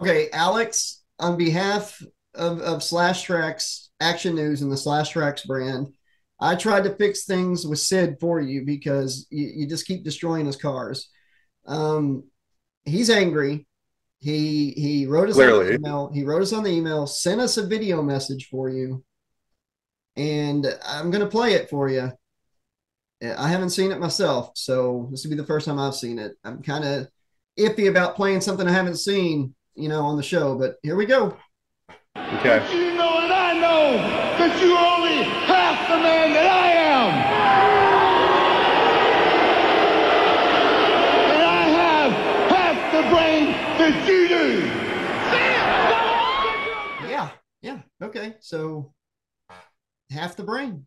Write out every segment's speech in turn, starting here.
Okay, Alex, on behalf of, of Slash Trax Action News and the Slash Trax brand, I tried to fix things with Sid for you because you, you just keep destroying his cars. Um, he's angry. He he wrote us on Clearly. the email. He wrote us on the email, sent us a video message for you, and I'm gonna play it for you. I haven't seen it myself, so this will be the first time I've seen it. I'm kind of iffy about playing something I haven't seen, you know, on the show. But here we go. Okay. You know and I know that you're only half the man that I am. And I have half the brain that you do. Yeah, yeah, okay. So half the brain.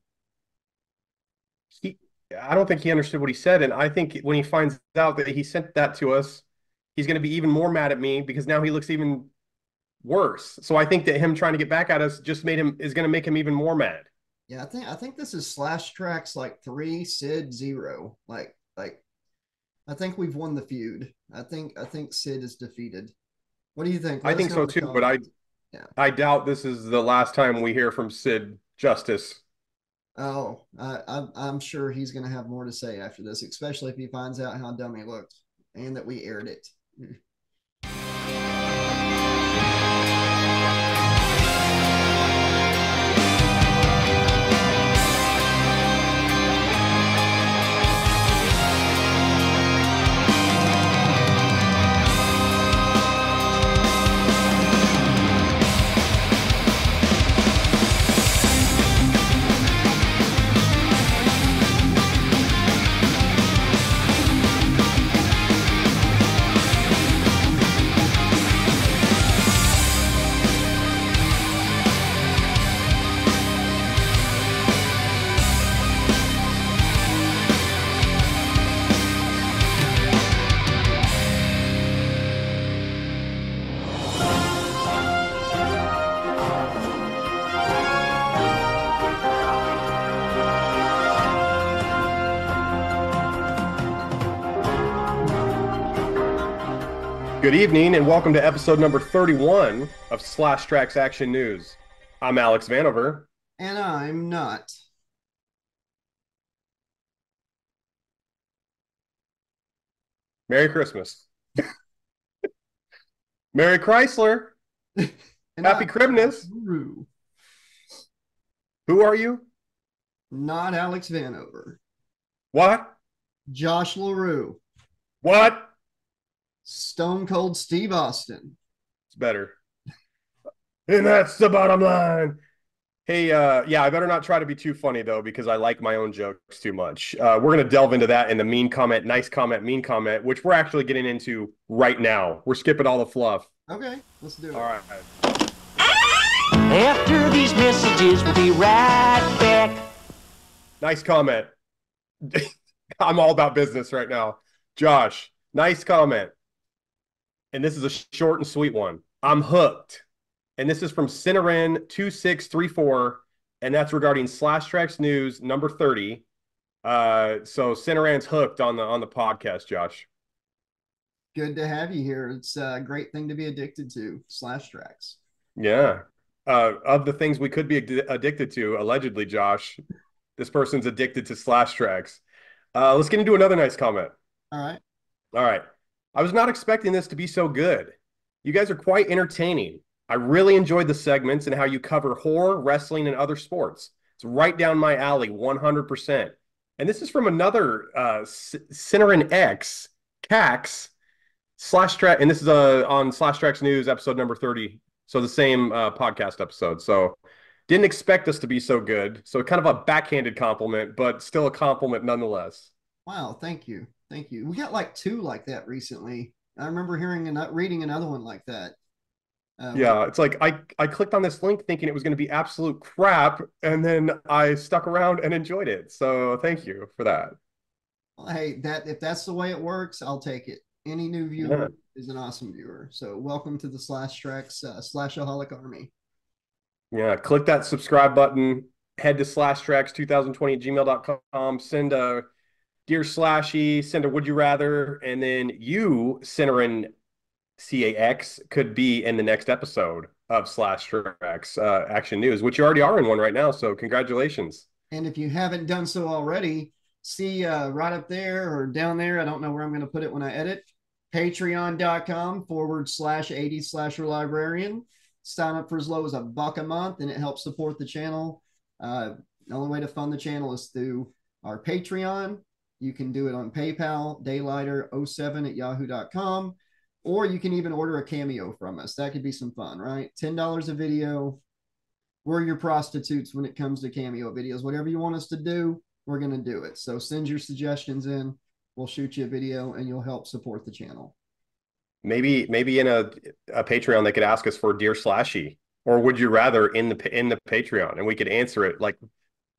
He, I don't think he understood what he said, and I think when he finds out that he sent that to us, he's going to be even more mad at me because now he looks even worse. So I think that him trying to get back at us just made him is going to make him even more mad. Yeah, I think I think this is slash trax like three, Sid zero. Like like I think we've won the feud. I think I think Sid is defeated. What do you think? I Let us think so too, but I. Yeah. I doubt this is the last time we hear from Sid Justice. Oh, I, I'm I'm sure he's gonna have more to say after this, especially if he finds out how dumb he looked and that we aired it. Mm. Good evening and welcome to episode number 31 of Slash Trax Action News. I'm Alex Vanover. And I'm not. Merry Christmas. Merry Chrysler. And Happy Christmas. Who are you? Not Alex Vanover. What? Josh LaRue. What? Stone Cold Steve Austin. It's better. And that's the bottom line. Hey, uh, yeah, I better not try to be too funny though, because I like my own jokes too much. Uh, we're gonna delve into that in the mean comment, nice comment, mean comment, which we're actually getting into right now. We're skipping all the fluff. Okay, let's do it. All right. After these messages, we'll be right back. Nice comment. I'm all about business right now. Josh, nice comment. And this is a short and sweet one. I'm hooked. And this is from Cineran2634. And that's regarding Slash Trax News number 30. Uh, so Cineran's hooked on the on the podcast, Josh. Good to have you here. It's a great thing to be addicted to. Slash trax. Yeah. Uh, of the things we could be ad- addicted to, allegedly, Josh, this person's addicted to Slash Trax. Uh, let's get into another nice comment. All right. All right. I was not expecting this to be so good. You guys are quite entertaining. I really enjoyed the segments and how you cover horror, wrestling, and other sports. It's right down my alley, 100%. And this is from another uh, Cinerin X, Cax, slash track. And this is uh, on Slash Trax News, episode number 30. So the same uh, podcast episode. So didn't expect this to be so good. So kind of a backhanded compliment, but still a compliment nonetheless. Wow. Thank you. Thank you. We got like two like that recently. I remember hearing and reading another one like that. Uh, Yeah, it's like I I clicked on this link thinking it was going to be absolute crap, and then I stuck around and enjoyed it. So thank you for that. well, Hey, that if that's the way it works, I'll take it. Any new viewer is an awesome viewer. So welcome to the Slash Trax uh, Slashaholic Army. Yeah, click that subscribe button. Head to slash trax 2020 gmail.com. Send a dear slashy, send a would you rather, and then you, Cinerin CAX could be in the next episode of Slash Trax uh, Action News, which you already are in one right now. So congratulations. And if you haven't done so already, see uh, right up there or down there. I don't know where I'm going to put it when I edit. Patreon.com forward slash 80 slasher librarian. Sign up for as low as a buck a month and it helps support the channel. Uh, the only way to fund the channel is through our Patreon. You can do it on PayPal, daylighter07 at yahoo.com, or you can even order a cameo from us. That could be some fun, right? $10 a video. We're your prostitutes when it comes to cameo videos. Whatever you want us to do, we're going to do it. So send your suggestions in. We'll shoot you a video and you'll help support the channel. Maybe maybe in a, a Patreon they could ask us for Dear Slashy, or would you rather in the in the Patreon, and we could answer it like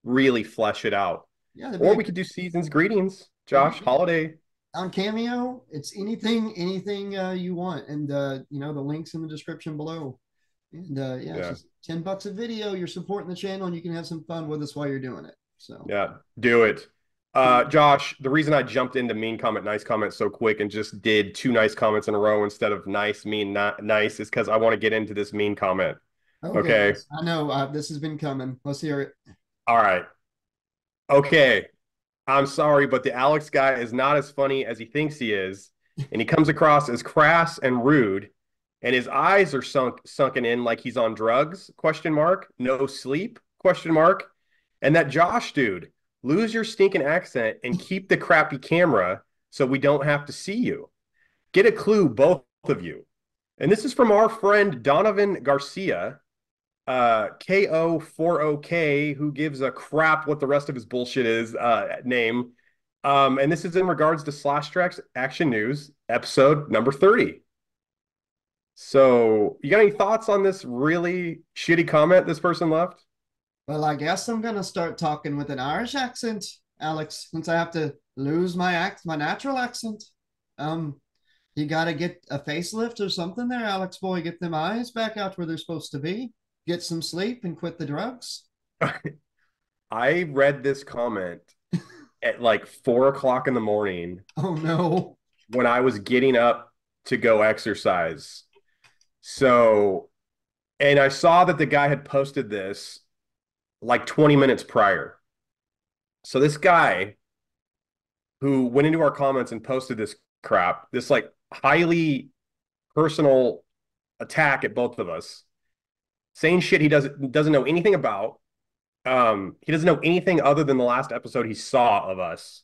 really flesh it out. Yeah, Or we could do season's greetings, Josh, Mhm. holiday. on Cameo. It's anything, anything uh, you want, and uh, you know the links in the description below. And uh, yeah, Yeah. it's just ten bucks a video. You're supporting the channel, and you can have some fun with us while you're doing it. So Yeah, do it. Uh, Josh, the reason I jumped into mean comment, nice comment so quick and just did two nice comments in a row instead of nice, mean, not nice is because I want to get into this mean comment. Okay. I know uh, this has been coming. Let's hear it. All right. Okay. I'm sorry, but the Alex guy is not as funny as he thinks he is, and he comes across as crass and rude, and his eyes are sunk sunken in like he's on drugs? Question mark. No sleep? Question mark. And that Josh dude, lose your stinking accent and keep the crappy camera so we don't have to see you. Get a clue, both of you. And this is from our friend Donovan Garcia, uh KO40K, who gives a crap what the rest of his bullshit is, uh, name. Um, and this is in regards to Slash Trax Action News, episode number 30. So, you got any thoughts on this really shitty comment this person left? Well, I guess I'm gonna start talking with an Irish accent, Alex, since I have to lose my act, my natural accent. Um, you gotta get a facelift or something there, Alex boy. Get them eyes back out where they're supposed to be. Get some sleep and quit the drugs. I read this comment at like four o'clock in the morning Oh no. when I was getting up to go exercise. So, and I saw that the guy had posted this like 20 minutes prior. So, this guy who went into our comments and posted this crap, this like highly personal attack at both of us, saying shit he doesn't doesn't know anything about. Um, he doesn't know anything other than the last episode he saw of us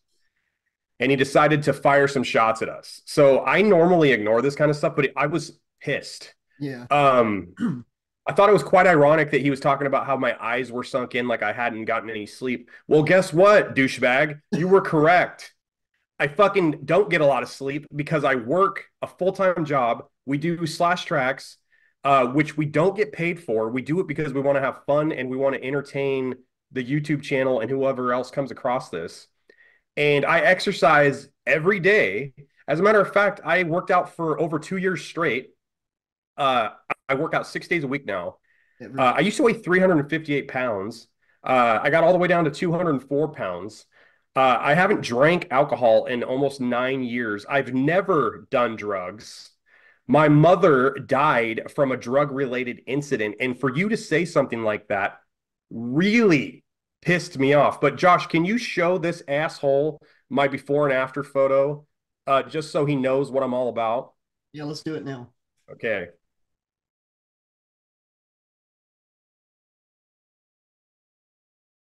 and he decided to fire some shots at us. So I normally ignore this kind of stuff, but I was pissed. Yeah. Um, I thought it was quite ironic that he was talking about how my eyes were sunk in, like I hadn't gotten any sleep. Well, guess what, douchebag? You were correct. I fucking don't get a lot of sleep because I work a full time job. We do slash trax, uh, which we don't get paid for. We do it because we want to have fun and we want to entertain the YouTube channel and whoever else comes across this and I exercise every day. As a matter of fact, I worked out for over two years straight. Uh, I work out six days a week now. Uh, I used to weigh 358 pounds. Uh, I got all the way down to 204 pounds. Uh, I haven't drank alcohol in almost nine years. I've never done drugs. My mother died from a drug related incident. And for you to say something like that really pissed me off. But Josh, can you show this asshole my before and after photo uh, just so he knows what I'm all about? yeah, let's do it now. Okay.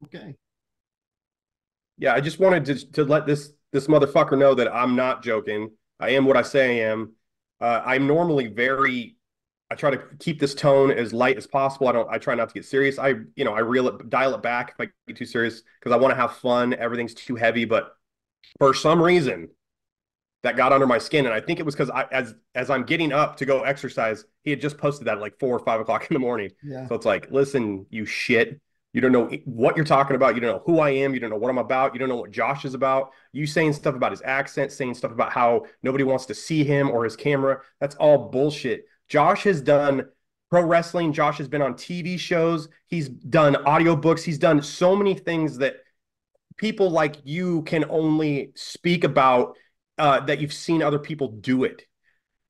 Okay. Yeah, I just wanted to to let this this motherfucker know that I'm not joking. I am what I say I am. Uh, I'm normally very. I try to keep this tone as light as possible. I don't. I try not to get serious. I you know I reel it, dial it back if I get too serious because I want to have fun. Everything's too heavy, but for some reason, that got under my skin, and I think it was because I as as I'm getting up to go exercise, he had just posted that at like four or five o'clock in the morning. Yeah. So it's like, listen, you shit. You don't know what you're talking about. You don't know who I am. You don't know what I'm about. You don't know what Josh is about. You saying stuff about his accent, saying stuff about how nobody wants to see him or his camera. That's all bullshit. Josh has done pro wrestling. Josh has been on TV shows. He's done audiobooks. He's done so many things that people like you can only speak about uh, that you've seen other people do it.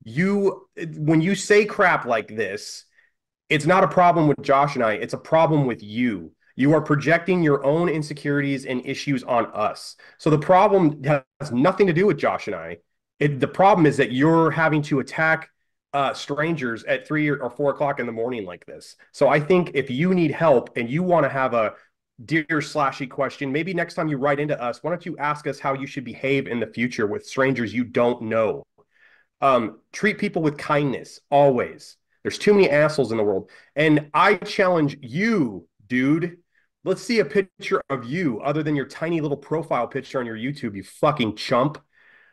you when you say crap like this, it's not a problem with Josh and I, it's a problem with you. You are projecting your own insecurities and issues on us. So the problem has nothing to do with Josh and I. It, the problem is that you're having to attack uh, strangers at three or, or four o'clock in the morning like this. So I think if you need help and you want to have a dear slashy question, maybe next time you write into us, why don't you ask us how you should behave in the future with strangers you don't know? Um, treat people with kindness always. There's too many assholes in the world. And I challenge you, dude. Let's see a picture of you other than your tiny little profile picture on your YouTube, you fucking chump.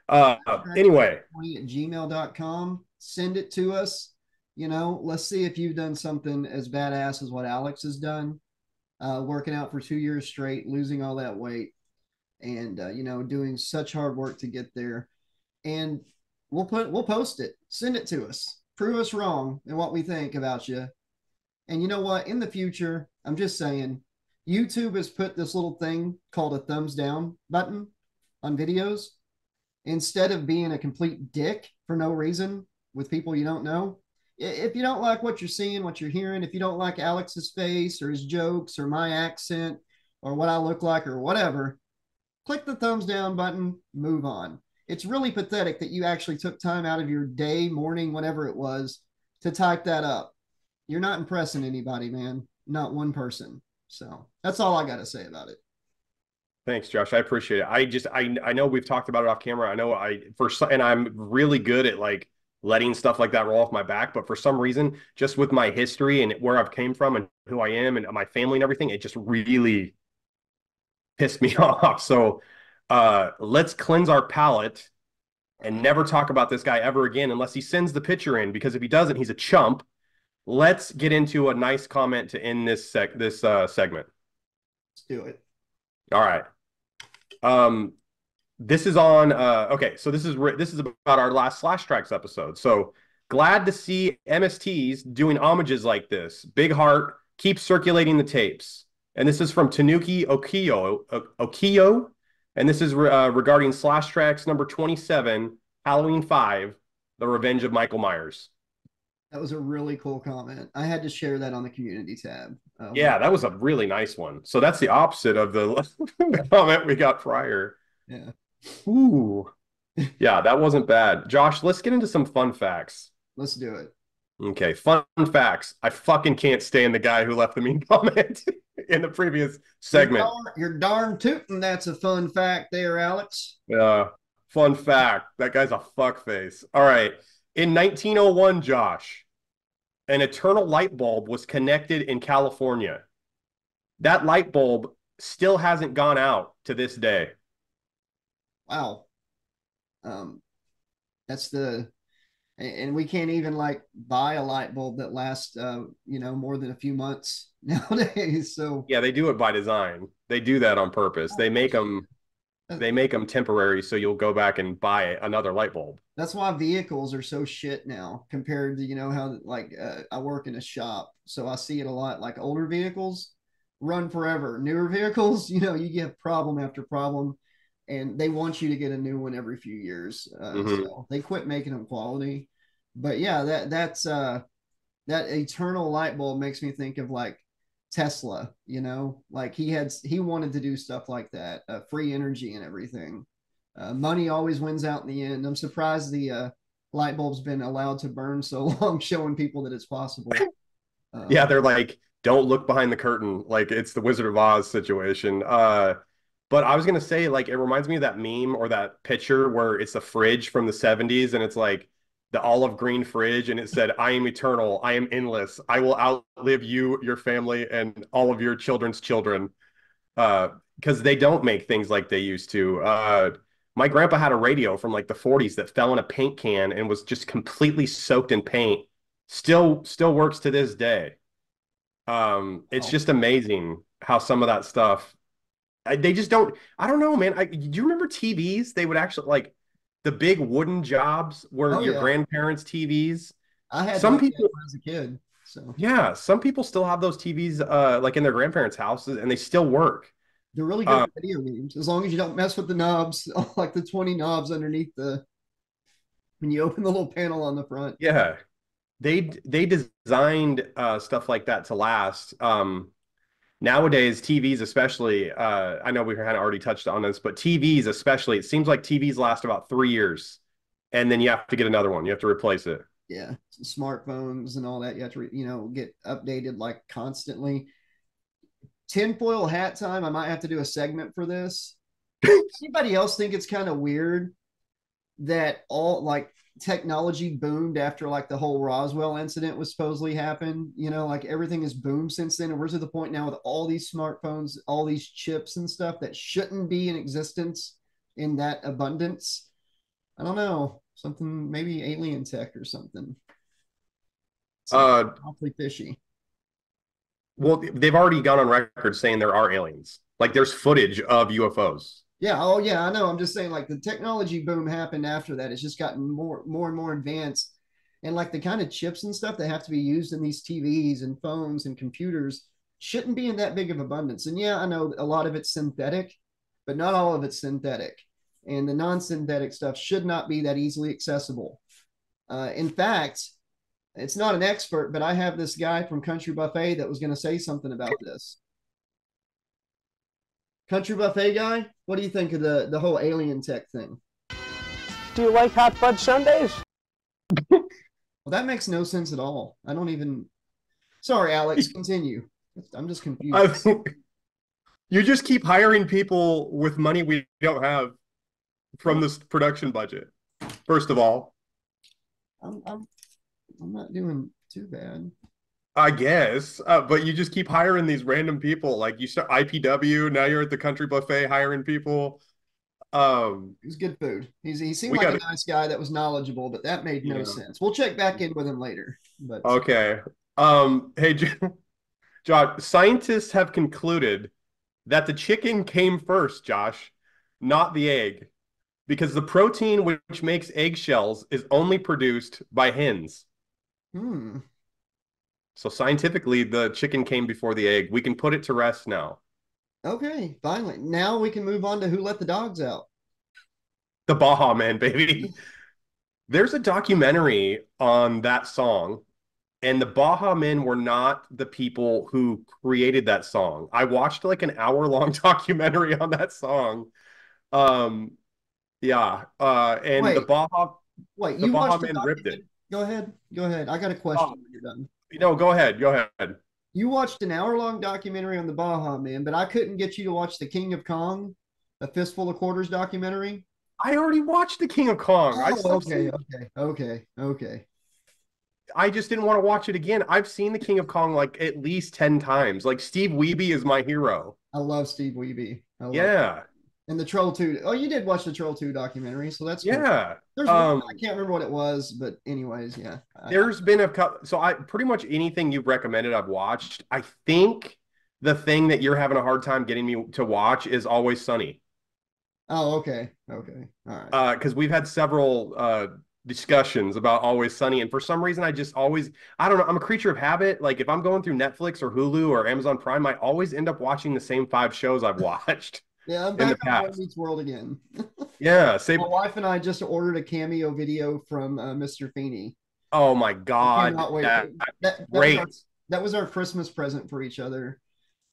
Uh, anyway, at gmail.com. Send it to us. You know, let's see if you've done something as badass as what Alex has done, uh, working out for two years straight, losing all that weight, and uh, you know, doing such hard work to get there. And we'll put we'll post it. Send it to us. Prove us wrong in what we think about you. And you know what? In the future, I'm just saying, YouTube has put this little thing called a thumbs down button on videos instead of being a complete dick for no reason with people you don't know. If you don't like what you're seeing, what you're hearing, if you don't like Alex's face or his jokes or my accent or what I look like or whatever, click the thumbs down button, move on. It's really pathetic that you actually took time out of your day, morning, whatever it was, to type that up. You're not impressing anybody, man. Not one person. So that's all I got to say about it. Thanks, Josh. I appreciate it. I just I I know we've talked about it off camera. I know I for and I'm really good at like letting stuff like that roll off my back, but for some reason, just with my history and where I've came from and who I am and my family and everything, it just really pissed me off. So uh let's cleanse our palate and never talk about this guy ever again unless he sends the picture in because if he doesn't, he's a chump. Let's get into a nice comment to end this sec this uh segment. Let's do it. All right. Um, this is on. Uh, okay, so this is this is about our last Slash Trax episode. So glad to see MSTs doing homages like this. Big heart. Keep circulating the tapes. And this is from Tanuki Okio Okio, and this is uh, regarding Slash Trax number twenty-seven, Halloween Five, The Revenge of Michael Myers. That was a really cool comment. I had to share that on the community tab. Um, yeah, that was a really nice one. So that's the opposite of the, the comment we got prior. Yeah. Ooh. Yeah, that wasn't bad. Josh, let's get into some fun facts. Let's do it. Okay, fun facts. I fucking can't stand the guy who left the mean comment in the previous segment. You're darn, darn tootin'. That's a fun fact there, Alex. Yeah, fun fact. That guy's a fuckface. All right. In 1901, Josh, an eternal light bulb was connected in California. That light bulb still hasn't gone out to this day. Wow. Um, that's the, and we can't even like buy a light bulb that lasts, uh, you know, more than a few months nowadays. So yeah, they do it by design. They do that on purpose. They make them they make them temporary so you'll go back and buy another light bulb that's why vehicles are so shit now compared to you know how like uh, i work in a shop so i see it a lot like older vehicles run forever newer vehicles you know you get problem after problem and they want you to get a new one every few years uh, mm-hmm. so they quit making them quality but yeah that that's uh that eternal light bulb makes me think of like Tesla, you know, like he had he wanted to do stuff like that, uh, free energy and everything. Uh, money always wins out in the end. I'm surprised the uh, light bulb's been allowed to burn so long, showing people that it's possible. Uh, yeah, they're like, don't look behind the curtain, like it's the Wizard of Oz situation. Uh, but I was gonna say, like, it reminds me of that meme or that picture where it's a fridge from the 70s, and it's like the olive green fridge and it said, I am eternal. I am endless. I will outlive you, your family, and all of your children's children. Uh, because they don't make things like they used to. Uh, my grandpa had a radio from like the 40s that fell in a paint can and was just completely soaked in paint. Still, still works to this day. Um, it's just amazing how some of that stuff they just don't. I don't know, man. I, do you remember TVs? They would actually like the big wooden jobs were oh, your yeah. grandparents' TVs. I had some people as a kid. So yeah, some people still have those TVs uh like in their grandparents' houses and they still work. They're really good uh, video games as long as you don't mess with the knobs, like the 20 knobs underneath the when you open the little panel on the front. Yeah. They they designed uh, stuff like that to last. Um, nowadays, TVs especially, uh, I know we kind of already touched on this, but TVs especially, it seems like TVs last about three years, and then you have to get another one. You have to replace it. Yeah, smartphones and all that. You have to, you know, get updated like constantly. Tinfoil hat time. I might have to do a segment for this. Anybody else think it's kind of weird that all like technology boomed after like the whole Roswell incident was supposedly happened. You know, like everything has boomed since then. And we're to the point now with all these smartphones, all these chips and stuff that shouldn't be in existence in that abundance. I don't know. Something maybe alien tech or something. Uh, awfully fishy. Well, they've already gone on record saying there are aliens. Like there's footage of UFOs. Yeah. Oh, yeah. I know. I'm just saying, like the technology boom happened after that. It's just gotten more, more and more advanced, and like the kind of chips and stuff that have to be used in these TVs and phones and computers shouldn't be in that big of abundance. And yeah, I know a lot of it's synthetic, but not all of it's synthetic. And the non-synthetic stuff should not be that easily accessible. Uh, in fact, it's not an expert, but I have this guy from Country Buffet that was going to say something about this. Country Buffet guy, what do you think of the the whole alien tech thing? Do you like hot fudge sundaes? well, that makes no sense at all. I don't even. Sorry, Alex. Continue. I'm just confused. you just keep hiring people with money we don't have from this production budget. First of all, I'm I'm, I'm not doing too bad. I guess, uh, but you just keep hiring these random people. Like you start IPW, now you're at the country buffet hiring people. Um, he's good food. He's he seemed like gotta, a nice guy that was knowledgeable, but that made no yeah. sense. We'll check back in with him later. But okay. Um, hey, Josh, scientists have concluded that the chicken came first, Josh, not the egg, because the protein which makes eggshells is only produced by hens. Hmm. So scientifically, the chicken came before the egg. We can put it to rest now. Okay, finally. Now we can move on to who let the dogs out. The Baha Man, baby. There's a documentary on that song, and the Baha Men were not the people who created that song. I watched like an hour long documentary on that song. Um, yeah, uh, and wait, the Baha, wait, the Baha Men ripped it. Go ahead, go ahead. I got a question oh. when you're done. No, go ahead. Go ahead. You watched an hour long documentary on the Baha Man, but I couldn't get you to watch the King of Kong, a fistful of quarters documentary. I already watched the King of Kong. Oh, I okay, okay, okay, okay. I just didn't want to watch it again. I've seen the King of Kong like at least 10 times. Like Steve Wiebe is my hero. I love Steve Wiebe. Love yeah. Him. And the Troll 2. Oh, you did watch the Troll 2 documentary, so that's cool. yeah. There's um, I can't remember what it was, but anyways, yeah. There's been a couple. So I pretty much anything you've recommended, I've watched. I think the thing that you're having a hard time getting me to watch is Always Sunny. Oh, okay, okay, all right. Uh, because we've had several uh discussions about Always Sunny, and for some reason, I just always I don't know. I'm a creature of habit. Like if I'm going through Netflix or Hulu or Amazon Prime, I always end up watching the same five shows I've watched. Yeah, I'm back on Boy Meets World again. yeah, same. My wife and I just ordered a cameo video from uh, Mr. Feeny. Oh my god! That, that, that, great. Was our, that was our Christmas present for each other,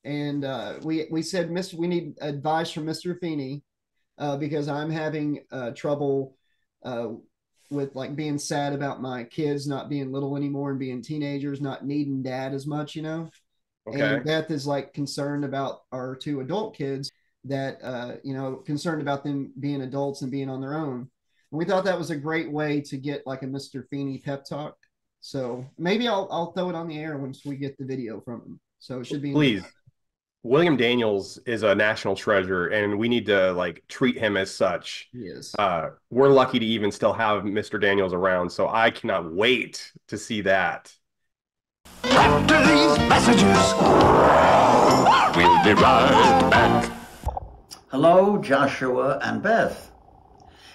and uh, we we said, Mister, we need advice from Mr. Feeny uh, because I'm having uh, trouble uh, with like being sad about my kids not being little anymore and being teenagers, not needing dad as much, you know. Okay. And Beth is like concerned about our two adult kids that uh, you know concerned about them being adults and being on their own. And we thought that was a great way to get like a Mr. Feeny pep talk. So maybe I'll I'll throw it on the air once we get the video from him. So it should be please. William Daniels is a national treasure, and we need to like treat him as such. Yes. Uh, we're lucky to even still have Mr. Daniels around, so I cannot wait to see that. After these messages, we'll be right back. Hello, Joshua and Beth.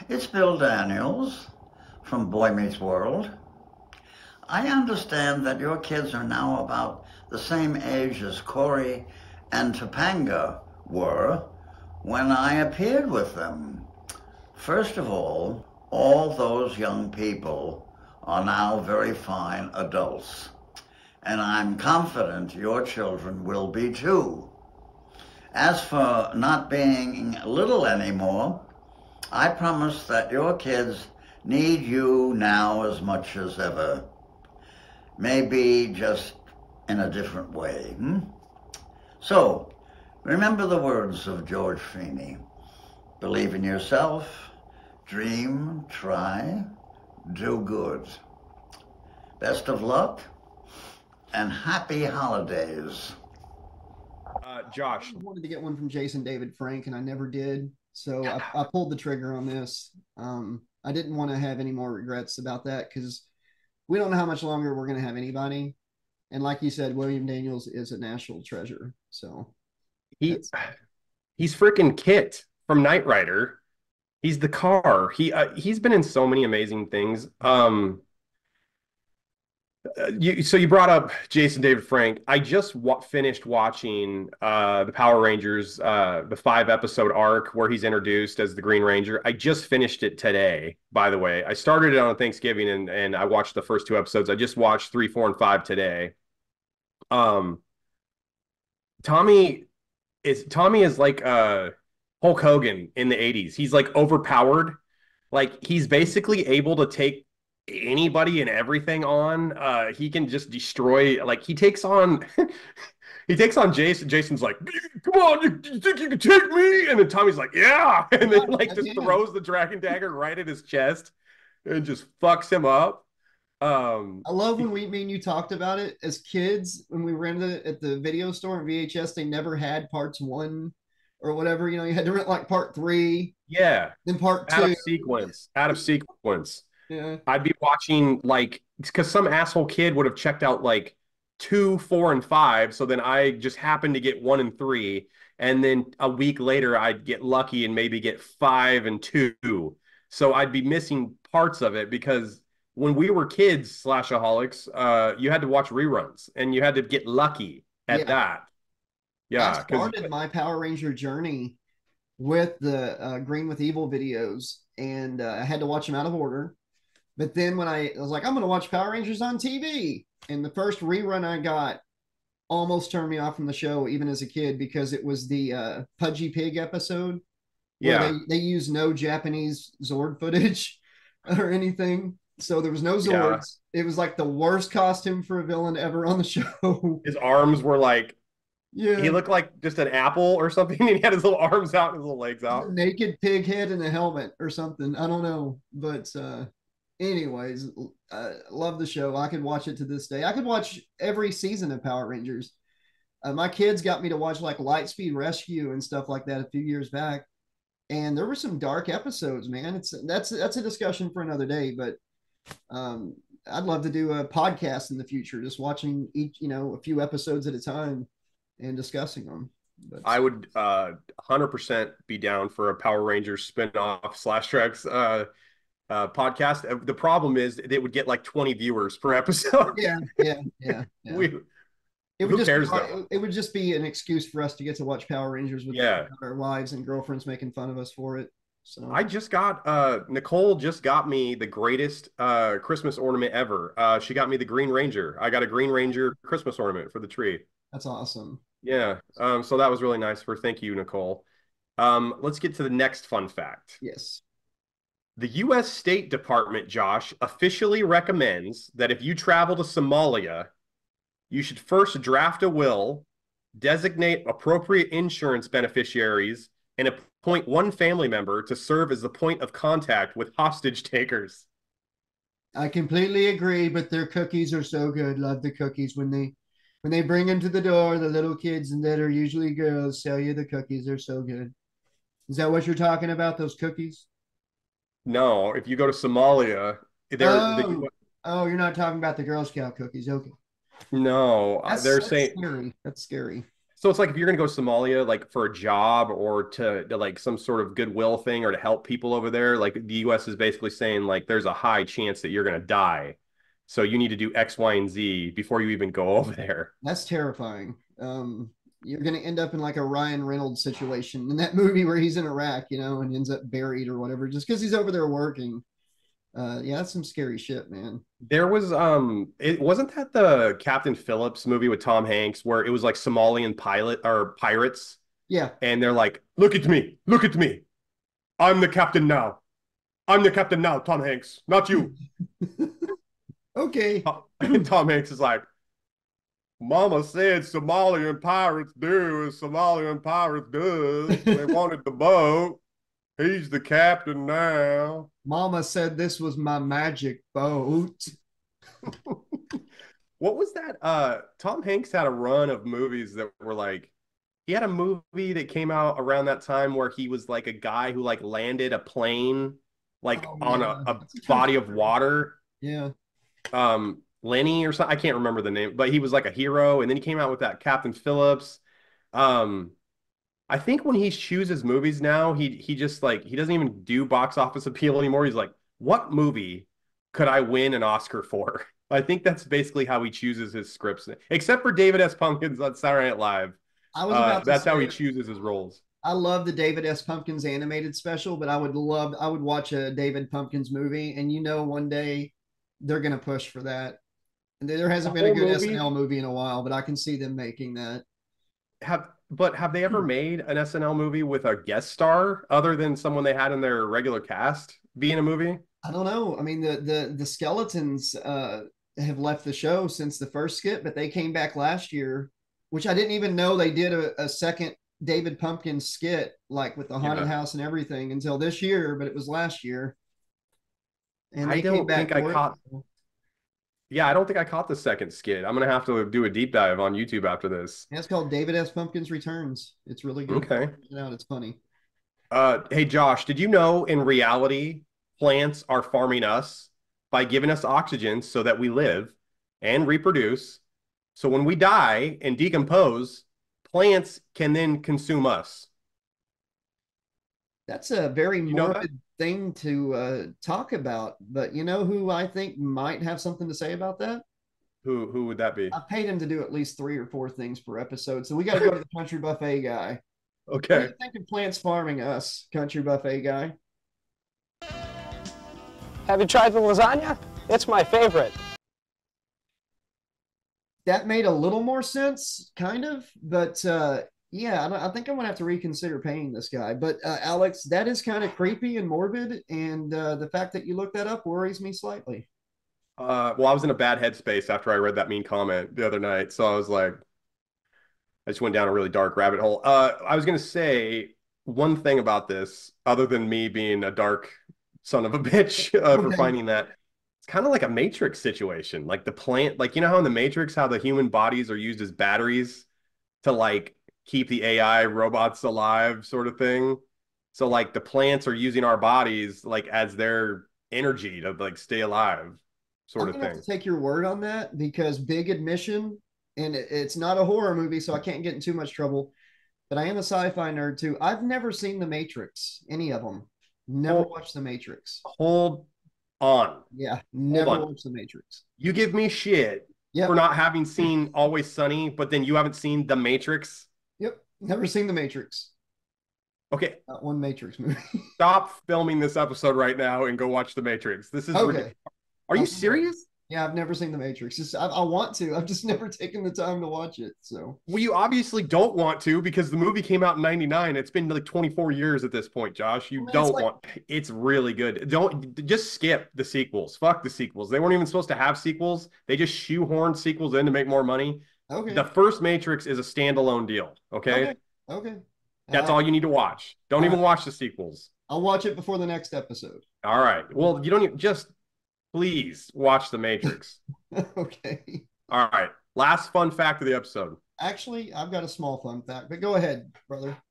It's Bill Daniels from Boy Meets World. I understand that your kids are now about the same age as Cory and Topanga were when I appeared with them. First of all, all those young people are now very fine adults. And I'm confident your children will be too. As for not being little anymore, I promise that your kids need you now as much as ever. Maybe just in a different way. Hmm? So, remember the words of George Feeny. Believe in yourself, dream, try, do good. Best of luck and happy holidays. Josh, I wanted to get one from Jason David Frank, and I never did. So I, I pulled the trigger on this. Um, I didn't want to have any more regrets about that because we don't know how much longer we're going to have anybody. And like you said, William Daniels is a national treasure. So he That's- he's freaking KITT from Knight Rider. He's the car. He uh, he's been in so many amazing things. Um, uh, you so you brought up Jason David Frank. I just wa finished watching uh the Power Rangers uh the five episode arc where he's introduced as the Green Ranger. I just finished it today, by the way. I started it on Thanksgiving and and I watched the first two episodes. I just watched 3, 4 and 5 today. Um Tommy is Tommy is like uh Hulk Hogan in the 80s. He's like overpowered. Like he's basically able to take anybody and everything on. Uh he can just destroy like he takes on he takes on Jason. Jason's like, come on, you, you think you can take me? And then Tommy's like, yeah. And then like just throws the dragon dagger right at his chest and just fucks him up. Um I love when we, me and you talked about it as kids when we rented it at the video store in VHS. They never had parts one or whatever. You know, you had to rent like part three, yeah, then part out two. of sequence, out of sequence. Yeah. I'd be watching like because some asshole kid would have checked out like two, four, and five. So then I just happened to get one and three. And then a week later, I'd get lucky and maybe get five and two. So I'd be missing parts of it because when we were kids, slashaholics, uh, you had to watch reruns and you had to get lucky at Yeah. that. Yeah. I started my Power Ranger journey with the uh, Green with Evil videos, and uh, I had to watch them out of order. But then when I, I was like, I'm going to watch Power Rangers on TV, and the first rerun I got almost turned me off from the show, even as a kid, because it was the uh, Pudgy Pig episode. yeah. they, they use no Japanese Zord footage or anything. So there was no Yeah. Zords. It was like the worst costume for a villain ever on the show. His arms were like, yeah. he looked like just an apple or something. And he had his little arms out and his little legs out. naked pig head and a helmet or something. I don't know, but uh, anyways, I love the show. I could watch it to this day. I could watch every season of Power Rangers. Uh, my kids got me to watch like Lightspeed Rescue and stuff like that a few years back, and there were some dark episodes. Man, it's that's that's a discussion for another day. But um, I'd love to do a podcast in the future, just watching each you know a few episodes at a time and discussing them. But I would uh 100% be down for a Power Rangers spin-off slash trax uh uh podcast. Uh, The problem is they would get like 20 viewers per episode. yeah, yeah, yeah. yeah. We It would Who just cares, be, though? it would just be an excuse for us to get to watch Power Rangers with Yeah. our wives and girlfriends making fun of us for it. So I just got uh Nicole just got me the greatest uh Christmas ornament ever. Uh she got me the Green Ranger. I got a Green Ranger Christmas ornament for the tree. that's awesome. Yeah. Um so that was really nice for thank you Nicole. Um let's get to the next fun fact. Yes. The U.S. State Department, Josh, officially recommends that if you travel to Somalia, you should first draft a will, designate appropriate insurance beneficiaries, and appoint one family member to serve as the point of contact with hostage takers. I completely agree, but their cookies are so good. Love the cookies when they when they bring them to the door. The little kids and that are usually girls sell you the cookies. They're so good. Is that what you're talking about? Those cookies? No, if you go to Somalia, they're Oh. Oh, you're not talking about the Girl Scout cookies. Okay. no, That's, they're that's saying scary. That's scary. So it's like if you're going to go to Somalia, like for a job or to, to like some sort of goodwill thing or to help people over there, like the U.S. is basically saying like there's a high chance that you're going to die, so you need to do X, Y, and Z before you even go over there. That's terrifying. Um, you're going to end up in like a Ryan Reynolds situation in that movie where he's in Iraq, you know, and ends up buried or whatever, just because he's over there working. Uh, yeah, that's some scary shit, man. There was um it wasn't that the Captain Phillips movie with Tom Hanks where it was like Somalian pilot or pirates Yeah, and they're like, "Look at me. Look at me. I'm the captain now. I'm the captain now, Tom Hanks, not you." okay. and Tom Hanks is like, Mama said Somalian pirates do as Somalian pirates does. They wanted the boat. He's the captain now. Mama said this was my magic boat. What was that? Uh, Tom Hanks had a run of movies that were like, he had a movie that came out around that time where he was like a guy who like landed a plane like Oh, on a, a body of water. Yeah. um Lenny or something. I can't remember the name, but he was like a hero. And then he came out with that Captain Phillips. Um, I think when he chooses movies now, he he just like he doesn't even do box office appeal anymore. He's like, what movie could I win an Oscar for? I think that's basically how he chooses his scripts, except for David S. Pumpkins on Saturday Night Live. I was Uh, about to that's how he chooses his roles. I love the David S. Pumpkins animated special, but I would love I would watch a David Pumpkins movie, and you know one day they're gonna push for that. And there hasn't The been a whole good movie? SNL movie in a while, but I can see them making that. Have but have they Hmm. ever made an SNL movie with a guest star other than someone they had in their regular cast be in a movie? I don't know. I mean, the the the skeletons uh have left the show since the first skit, but they came back last year, which I didn't even know they did a, a second David Pumpkins skit, like with the haunted Yeah. house and everything, until this year, but it was last year. And I they came don't back think I caught. it. Yeah, I don't think I caught the second skit. I'm gonna have to do a deep dive on YouTube after this. Yeah, it's called David S. Pumpkins Returns. It's really good. Okay. It out. It's funny. Uh, hey Josh, did you know in reality plants are farming us by giving us oxygen so that we live and reproduce? So when we die and decompose, plants can then consume us. That's a very know that? morbid thing to uh, talk about. But you know who I think might have something to say about that? Who who would that be? I paid him to do at least three or four things per episode. So we got to go to the country buffet guy. What do Okay. you think of plants farming us, country buffet guy? Have you tried the lasagna? It's my favorite. That made a little more sense, kind of. But uh, yeah, I, think I'm gonna have to reconsider paying this guy. But uh, Alex, that is kind of creepy and morbid, and uh, the fact that you looked that up worries me slightly. Uh, well, I was in a bad headspace after I read that mean comment the other night, so I was like, I just went down a really dark rabbit hole. Uh, I was gonna say one thing about this, other than me being a dark son of a bitch uh, for finding that. It's kind of like a Matrix situation. Like the plant, like you know how in the Matrix, how the human bodies are used as batteries to like keep the AI robots alive, sort of thing. So like the plants are using our bodies like as their energy to like stay alive, sort I'm of thing. have to take your word on that because big admission, and it's not a horror movie, so I can't get in too much trouble. But I am a sci-fi nerd too. I've never seen The Matrix, any of them. Never Oh. watched The Matrix. Hold on. Yeah, never on. watched The Matrix. You give me shit Yep, for not having seen Always Sunny, but then you haven't seen The Matrix. Never seen The Matrix. Okay, Not one Matrix movie. stop filming this episode right now and go watch The Matrix. This is okay. ridiculous. Are you serious? Yeah, I've never seen The Matrix. Just, I, I want to. I've just never taken the time to watch it. So Well, you obviously don't want to because the movie came out in 99. It's been like 24 years at this point, Josh. You I mean, don't like- want it's really good. Don't just skip the sequels. Fuck the sequels. They weren't even supposed to have sequels. They just shoehorned sequels in to make more money. Okay, The first Matrix is a standalone deal. Okay. okay, okay. That's Uh, all you need to watch. Don't all even right. watch the sequels. I'll watch it before the next episode. All right. Well, you don't even just please watch The Matrix. okay. All right. Last fun fact of the episode. Actually, I've got a small fun fact, but go ahead, brother.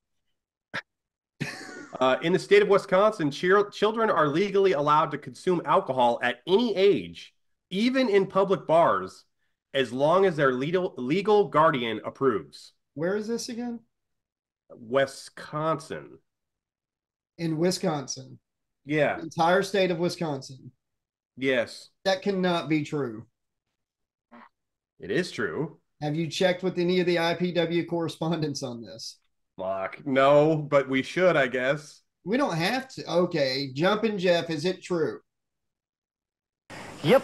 Uh, in the state of Wisconsin, children are legally allowed to consume alcohol at any age, even in public bars, as long as their legal, legal guardian approves. Where is this again? Wisconsin. In Wisconsin, Yeah. the entire state of Wisconsin. Yes. That cannot be true. It is true. Have you checked with any of the IPW correspondence on this? Fuck. No, but we should, I guess. We don't have to. Okay, Jumpin' Jeff, is it true? Yep.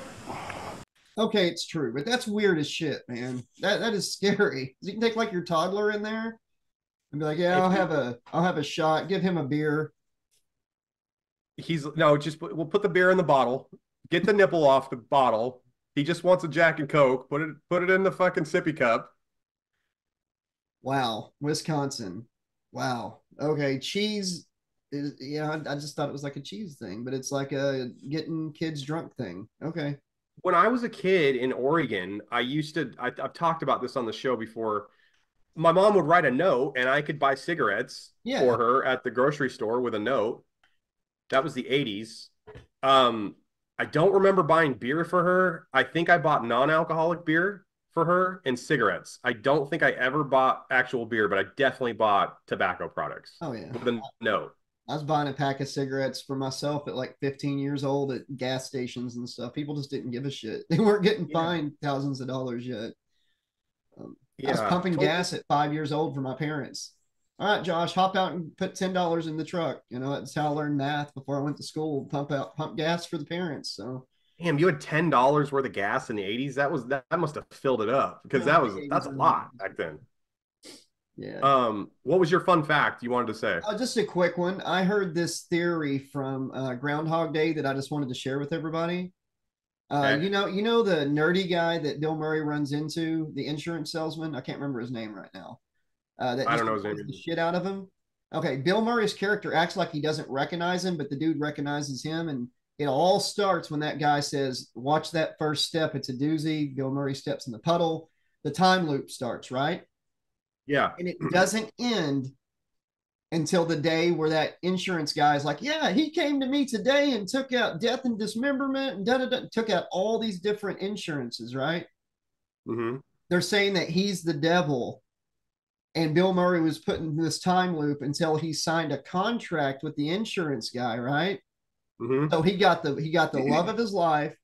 Okay, it's true, but that's weird as shit, man. That that is scary. You can take like your toddler in there and be like, "Yeah, I'll have a I'll have a shot. Give him a beer." He's no, just put, we'll put the beer in the bottle. Get the nipple off the bottle. He just wants a Jack and Coke. Put it put it in the fucking sippy cup. Wow, Wisconsin. Wow. Okay, cheese is yeah. I, I just thought it was like a cheese thing, but it's like a getting kids drunk thing. Okay. When I was a kid in Oregon, I used to I, I've talked about this on the show before. My mom would write a note and I could buy cigarettes Yeah. for her at the grocery store with a note. That was the 80s. Um, I don't remember buying beer for her. I think I bought non-alcoholic beer for her and cigarettes. I don't think I ever bought actual beer, but I definitely bought tobacco products Oh yeah. with a note. I was buying a pack of cigarettes for myself at like 15 years old at gas stations and stuff. People just didn't give a shit. They weren't getting Yeah. fined thousands of dollars yet. Um, I was pumping totally. gas at five years old for my parents. All right, Josh, hop out and put ten dollars in the truck. You know, that's how I learned math before I went to school. Pump out, pump gas for the parents. So Damn, you had ten dollars worth of gas in the eighties. That was that, that must have filled it up because that was that's a lot back then. Yeah. Um, what was your fun fact you wanted to say? Uh, just a quick one. I heard this theory from uh, Groundhog Day that I just wanted to share with everybody. Uh, Okay. You know, you know the nerdy guy that Bill Murray runs into, the insurance salesman. I can't remember his name right now. Uh, that I don't know his name The shit out of him. Okay, Bill Murray's character acts like he doesn't recognize him, but the dude recognizes him, and it all starts when that guy says, "Watch that first step. It's a doozy." Bill Murray steps in the puddle. The time loop starts, right? Yeah, and it doesn't end until the day where that insurance guy is like, yeah, he came to me today and took out death and dismemberment and da da da, took out all these different insurances, right? hmm They're saying that he's the devil. And Bill Murray was put in this time loop until he signed a contract with the insurance guy, right? hmm So he got the he got the love of his life.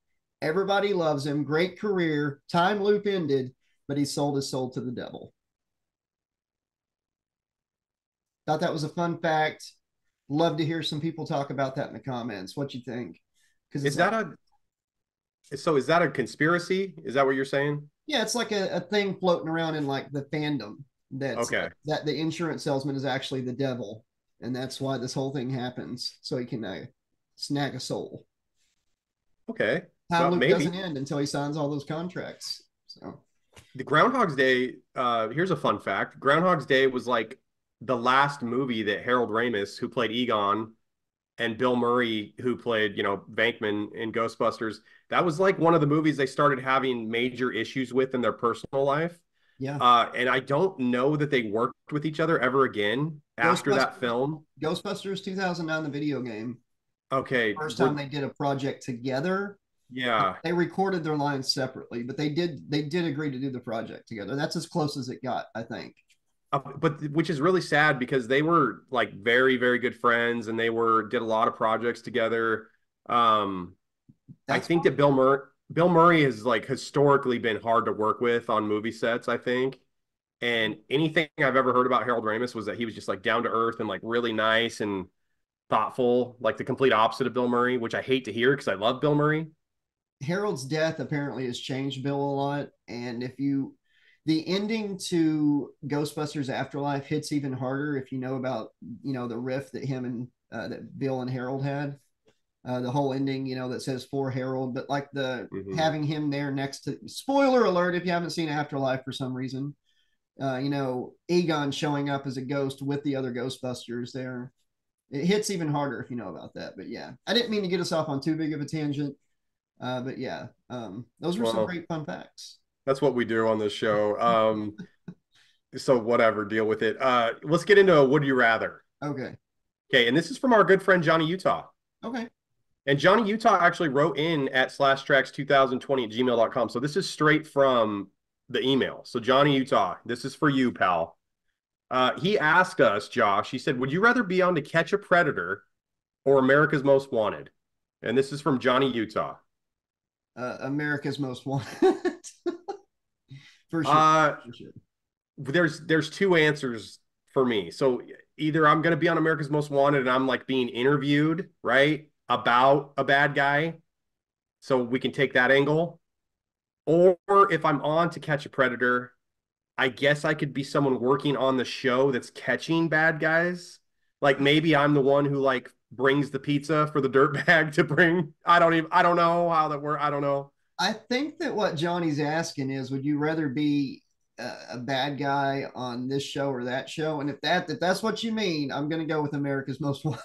Everybody loves him. Great career. Time loop ended, but he sold his soul to the devil. Thought that was a fun fact. Love to hear some people talk about that in the comments. What you think? Because Is that a so? Is that a conspiracy? Is that what you're saying? yeah, it's like a, a thing floating around in like the fandom that's Okay. that the insurance salesman is actually the devil, and that's why this whole thing happens, so he can uh, snag a soul. Okay, So loop doesn't end until he signs all those contracts. So the Groundhog's Day. Uh, here's a fun fact: Groundhog's Day was like the last movie that Harold Ramis, who played Egon, and Bill Murray, who played you know Venkman in Ghostbusters, that was like one of the movies they started having major issues with in their personal life. yeah. Uh, and I don't know that they worked with each other ever again after that film. Ghostbusters 2009, the video game. Okay, First we're- time they did a project together. yeah, They recorded their lines separately, but they did they did agree to do the project together. That's as close as it got, I think. Uh, but which is really sad because they were like very very good friends and they were did a lot of projects together. Um, I think that Bill Murray Bill Murray has like historically been hard to work with on movie sets. I think, and anything I've ever heard about Harold Ramis was that he was just like down to earth and like really nice and thoughtful, like the complete opposite of Bill Murray, which I hate to hear because I love Bill Murray. Harold's death apparently has changed Bill a lot. And if you, the ending to Ghostbusters Afterlife hits even harder if you know about, you know, the riff that him and uh, that Bill and Harold had. Uh, the whole ending, you know, that says for Harold, but like the Mhm. having him there next to spoiler alert if you haven't seen Afterlife for some reason, uh, you know, Egon showing up as a ghost with the other Ghostbusters there. It hits even harder if you know about that. But yeah, I didn't mean to get us off on too big of a tangent. Uh, but yeah, um, those were some great fun facts. That's what we do on this show. Um, so whatever, deal with it. Uh, let's get into a would you rather. Okay. Okay, and this is from our good friend Johnny Utah. Okay. And Johnny Utah actually wrote in at slash trax 2020 at gmail.com. So this is straight from the email. So Johnny Utah, this is for you, pal. Uh, he asked us, Josh, he said, Would you rather be on to catch a predator or America's Most Wanted? And this is from Johnny Utah. Uh, America's Most Wanted. for sure. Uh, for sure. there's there's two answers for me. So either I'm going to be on America's Most Wanted and I'm like being interviewed, right, about a bad guy, So we can take that angle. Or if I'm on to catch a predator, I guess I could be someone working on the show that's catching bad guys. Like maybe I'm the one who like brings the pizza for the dirt bag to bring. I don't even I don't know how that works. I don't know. I think that what Johnny's asking is, would you rather be a, a bad guy on this show or that show? And if that if that's what you mean, I'm going to go with America's Most Wanted.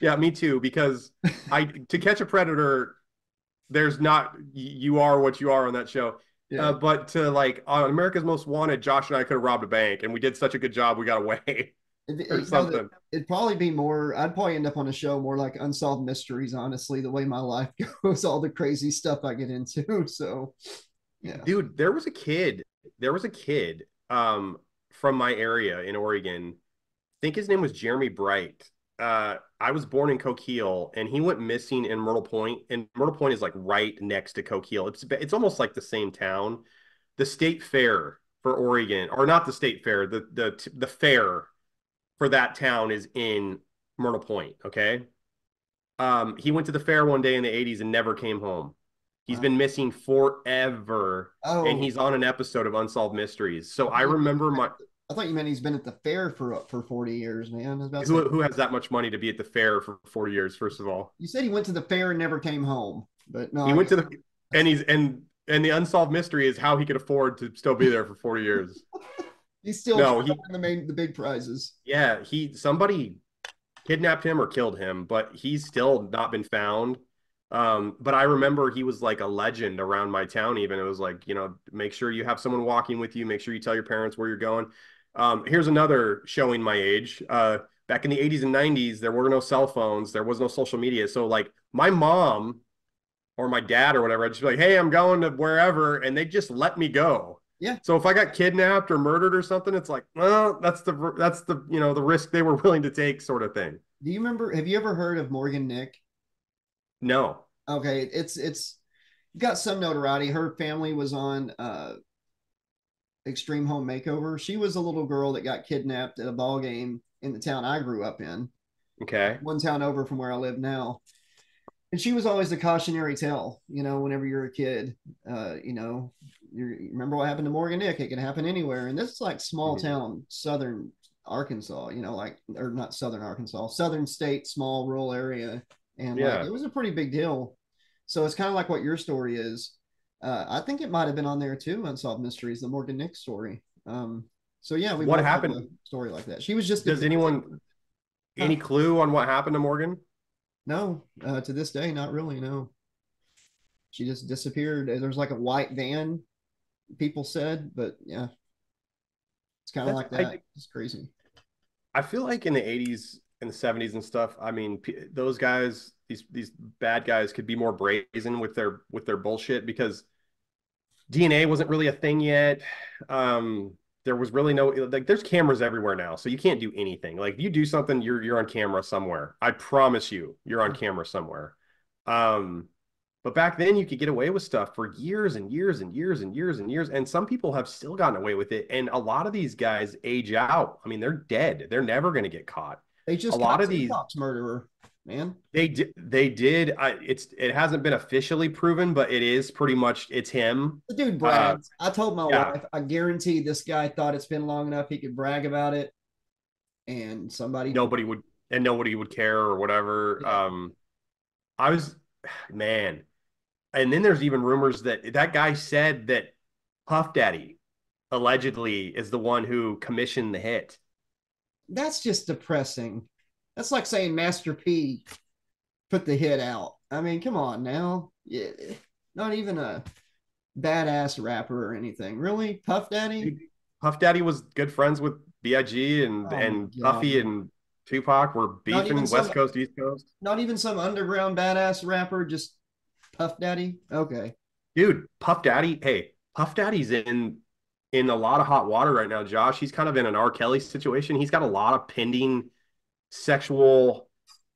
Yeah, me too. Because I to catch a predator, there's not you are what you are on that show. Yeah. Uh, but to like on America's Most Wanted, Josh and I could have robbed a bank, and we did such a good job, we got away It- or it- you know, something. it'd probably be more. I'd probably end up on a show more like unsolved mysteries. Honestly, the way my life goes, all the crazy stuff I get into. So, yeah, Dude, there was a kid. There was a kid um from my area in Oregon. I think his name was Jeremy Bright. Uh, I was born in Coquille, and he went missing in Myrtle Point. And Myrtle Point is like right next to Coquille. It's it's almost like the same town. The state fair for Oregon, or not the state fair, the the the fair for that town is in Myrtle Point. Okay. Um, he went to the fair one day in the 80s and never came home. He's Wow. been missing forever Oh, and he's on an episode of Unsolved Mysteries. So I remember my I thought you meant he's been at the fair for for 40 years, man. To who who has that much money to be at the fair for 40 years, first of all. you said he went to the fair and never came home, but no, He I went to the and he's and and the unsolved mystery is how he could afford to still be there for 40 years. He's still No, he- the main the big prizes. Yeah, he somebody kidnapped him or killed him, but he's still not been found. Um, but I remember he was like a legend around my town, even. It was like, you know, make sure you have someone walking with you, make sure you tell your parents where you're going. Um, here's another showing my age. Uh, back in the 80s and 90s, there were no cell phones, there was no social media. So, like, my mom or my dad or whatever, I'd just be like, hey, I'm going to wherever, and they just let me go. Yeah. So if I got kidnapped or murdered or something, it's like, well, that's the that's the you know the risk they were willing to take, sort of thing. Do you remember? Have you ever heard of Morgan Nick? No. Okay, it's it's got some notoriety. Her family was on uh Extreme Home Makeover. She was a little girl that got kidnapped at a ball game in the town I grew up in, Okay. one town over from where I live now. And she was always the cautionary tale, you know, whenever you're a kid, uh, you know, you remember what happened to Morgan Nick? It can happen anywhere. And this is like small Mhm. town, southern Arkansas, you know, like, or not southern Arkansas, southern state, small rural area. And Yeah. like, it was a pretty big deal. So it's kind of like what your story is. Uh, I think it might have been on there too, Unsolved Mysteries, the Morgan Nick story. Um, so yeah, we What happened? a story like that. She was just Does anyone any clue on what happened to Morgan? No, uh, to this day, not really. No, she just disappeared. There's like a white van, people said, but yeah, it's kind of like That's- I- that. It's crazy. I feel like in the 80s and the 70s and stuff, I mean, p- those guys, these these bad guys could be more brazen with their with their bullshit because DNA wasn't really a thing yet. Um, there was really no like there's cameras everywhere now, so you can't do anything. Like if you do something, you're you're on camera somewhere. I promise you, you're on camera somewhere. Um, but back then you could get away with stuff for years and years and years and years and years. And some people have still gotten away with it. And a lot of these guys age out. I mean, they're dead. They're never going to get caught. They just A lot of these- murderer, man. They did. They did. I, it's. It hasn't been officially proven, but it is pretty much. It's him. The dude brags. I told my Uh, yeah. wife, I guarantee this guy thought it's been long enough he could brag about it, and somebody Nobody would, and nobody would care or whatever. Yeah. Um, I was, man, and then there's even rumors that that guy said that Puff Daddy allegedly is the one who commissioned the hit. that's just depressing. That's like saying Master P put the hit out. I mean, come on now. Yeah, not even a badass rapper or anything. Really? Puff Daddy? Puff Daddy was good friends with Big and Oh and God. Puffy and Tupac were beefing West some- Coast East Coast. Not even some underground badass rapper, just Puff Daddy? Okay. Dude, Puff Daddy, hey, Puff Daddy's in in a lot of hot water right now, Josh. He's kind of in an R. Kelly situation. He's got a lot of pending sexual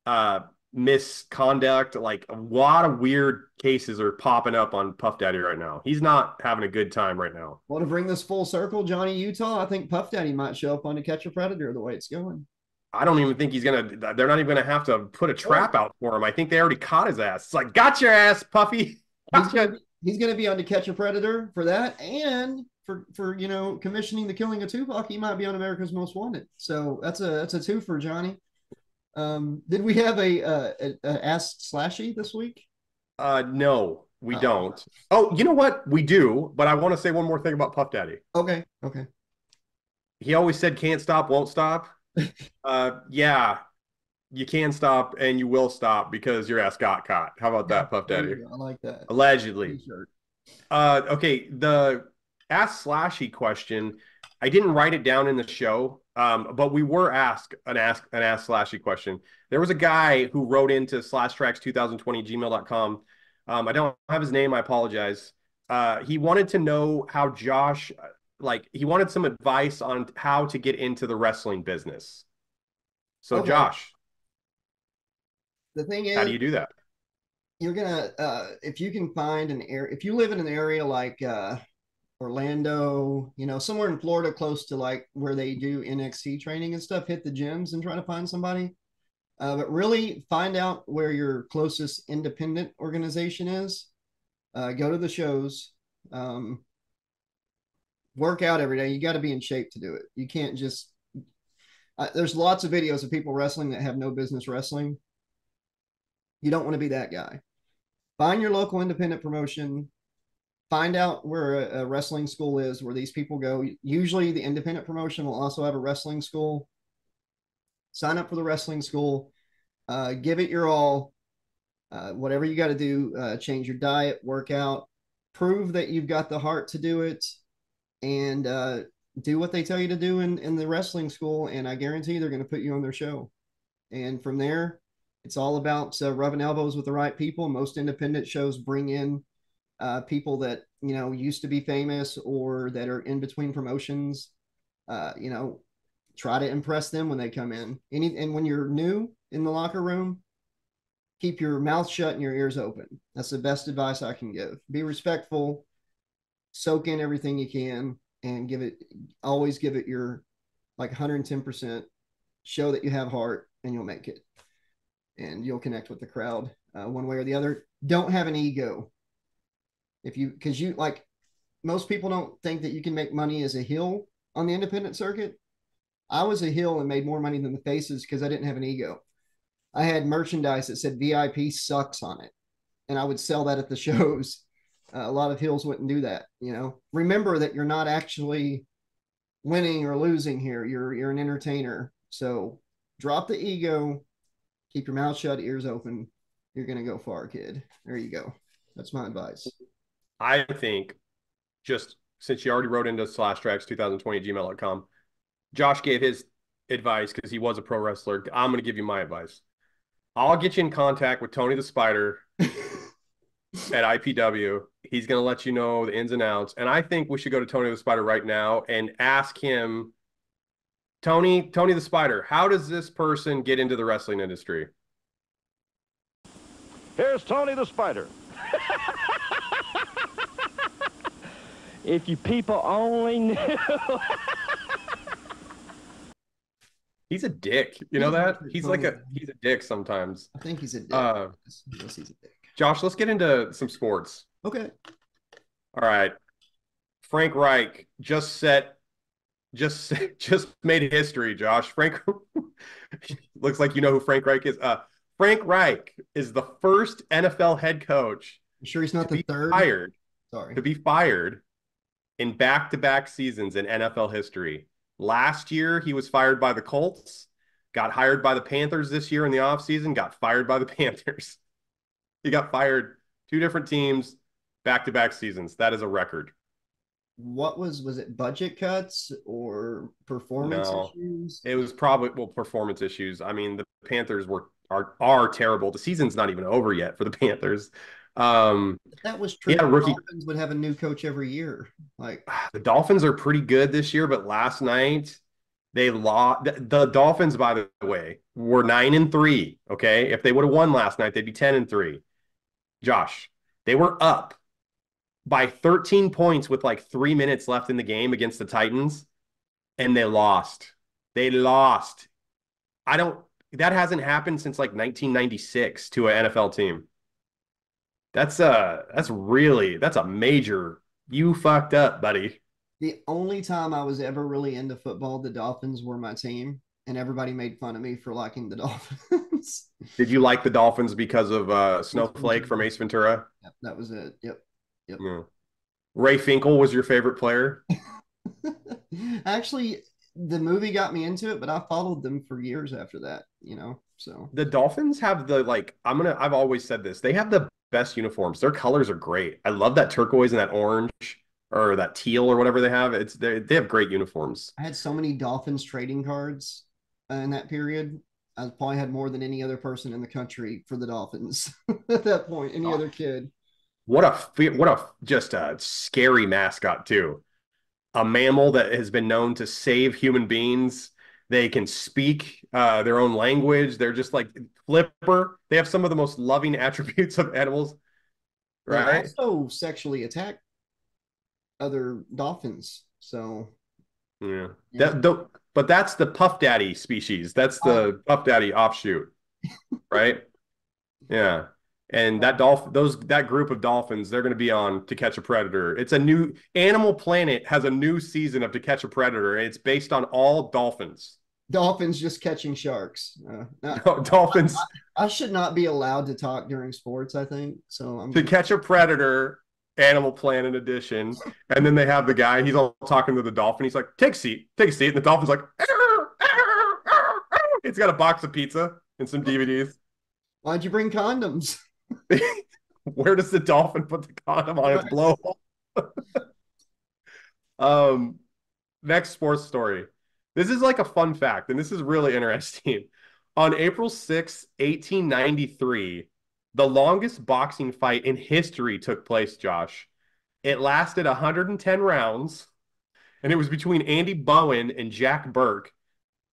uh misconduct. Like a lot of weird cases are popping up on Puff Daddy right now. He's not having a good time right now. Want to bring this full circle, Johnny Utah? I think Puff Daddy might show up on To Catch a Predator the way it's going. I don't even think he's gonna. They're not even gonna have to put a trap out for him. I think they already caught his ass. It's like, got your ass, puppy. He's gonna, he's gonna be on To Catch a Predator for that, and for for you know commissioning the killing of Tupac, he might be on America's Most Wanted. So that's a that's a two for Johnny. Um, did we have a, uh, a, a Ask Slashy this week? Uh, no, we Oh. don't. Oh, you know what? We do, but I want to say one more thing about Puff Daddy. Okay, okay. He always said, "Can't stop, won't stop." uh, yeah, you can stop and you will stop because your ass got caught. How about that, Puff Daddy? I like that. Allegedly. Uh, okay, the Ask Slashy question. I didn't write it down in the show, um, but we were asked an ask an Ask Slashy question. There was a guy who wrote into slash trax 2020 gmail.com. Um, I don't have his name. I apologize. Uh, he wanted to know how Josh, like, he wanted some advice on how to get into the wrestling business. So, Okay. Josh, The thing is, how do you do that? you're gonna uh if you can find an area if you live in an area like uh Orlando, you know, somewhere in Florida close to like where they do NXT training and stuff, hit the gyms and try to find somebody. Uh, but really find out where your closest independent organization is. Uh, go to the shows. Um, work out every day. You got to be in shape to do it. You can't just. Uh, there's lots of videos of people wrestling that have no business wrestling. You don't want to be that guy. Find your local independent promotion. Find out where a, a wrestling school is, where these people go. Usually, the independent promotion will also have a wrestling school. Sign up for the wrestling school. Uh, give it your all. Uh, whatever you got to do, uh, change your diet, workout prove that you've got the heart to do it, and uh, do what they tell you to do in, in the wrestling school. And I guarantee they're going to put you on their show. And from there, it's all about rubbing elbows with the right people. Most independent shows bring in uh, people that you know used to be famous or that are in between promotions. Uh, you know, try to impress them when they come in. Any and when you're new in the locker room, keep your mouth shut and your ears open. That's the best advice I can give. Be respectful, soak in everything you can, and give it. Always give it your like 110 percent. Show that you have heart, and you'll make it and you'll connect with the crowd uh, one way or the other. Don't have an ego. If you, because you like, most people don't think that you can make money as a heel on the independent circuit. I was a heel and made more money than the faces because I didn't have an ego. I had merchandise that said VIP sucks on it, and I would sell that at the shows. Uh, a lot of heels wouldn't do that. You know, remember that you're not actually winning or losing here. You're you're an entertainer. So drop the ego, keep your mouth shut, ears open. You're gonna go far, kid. There you go. That's my advice. I think just since you already wrote into slash trax 2020 gmail.com, Josh gave his advice because he was a pro wrestler. I'm going to give you my advice. I'll get you in contact with Tony the Spider at IPW. He's going to let you know the ins and outs. And I think we should go to Tony the Spider right now and ask him, Tony, Tony the Spider, how does this person get into the wrestling industry? Here's Tony the Spider. If you people only knew. He's a dick. You know that? He's like a he's a dick sometimes. I think he's a dick. Uh, yes, he's a dick. Josh, let's get into some sports. Okay. All right. Frank Reich just set just just made history, Josh. Frank looks like you know who Frank Reich is. Uh Frank Reich is the first NFL head coach You sure he's not to the be third? fired Sorry. to be fired in back-to-back seasons in NFL history. Last year he was fired by the Colts, got hired by the Panthers this year in the offseason, got fired by the Panthers. He got fired two different teams back-to-back seasons. That is a record. What was was it budget cuts or performance No. issues? It was probably well performance issues. I mean, the Panthers were are are terrible. The season's not even over yet for the Panthers. Um, If that was true. Yeah, rookie- Dolphins would have a new coach every year. Like the Dolphins are pretty good this year, but last night they lost. The, the Dolphins, by the way, were nine and three. Okay, if they would have won last night, they'd be ten and three. Josh, they were up by 13 points with like three minutes left in the game against the Titans, and they lost. They lost. I don't. That hasn't happened since like 1996 to an NFL team. That's uh that's really that's a major you fucked up, buddy. The only time I was ever really into football, the Dolphins were my team, and everybody made fun of me for liking the Dolphins. Did you like the Dolphins because of uh Snowflake from Ace Ventura? Yep, that was it. Yep. Yeah. Ray Finkel was your favorite player? Actually, the movie got me into it, but I followed them for years after that, you know. So The Dolphins have the like I'm gonna I've always said this. They have the best uniforms. Their colors are great. I love that turquoise and that orange or that teal or whatever they have. It's they they have great uniforms. I had so many Dolphins trading cards uh, in that period. I probably had more than any other person in the country for the Dolphins at that point, any other kid. What a what a just a scary mascot too. A mammal that has been known to save human beings. They can speak uh, their own language. They're just like Flipper. They have some of the most loving attributes of animals, They right? also sexually attack other dolphins. So Yeah. Yeah. That, the, but that's the Puff Daddy species. That's the oh. Puff Daddy offshoot, right? Yeah. And that dolphin, those that group of dolphins, they're going to be on To Catch a Predator. It's a new Animal Planet has a new season of To Catch a Predator, and it's based on all dolphins. Dolphins just catching sharks. Uh, not- dolphins I should not be allowed to talk during sports. I think so. I'm To Catch a Predator, Animal Planet edition, and then they have the guy. He's all talking to the dolphin. He's like, "Take a seat, take a seat," and the dolphin's like, "Arr, arr, arr, arr." "It's got a box of pizza and some DVDs." Why'd you bring condoms? Where does the dolphin put the condom on its blowhole? um, next sports story. This is like a fun fact, and this is really interesting. On April 6, 1893, the longest boxing fight in history took place, Josh. It lasted 110 rounds, and it was between Andy Bowen and Jack Burke,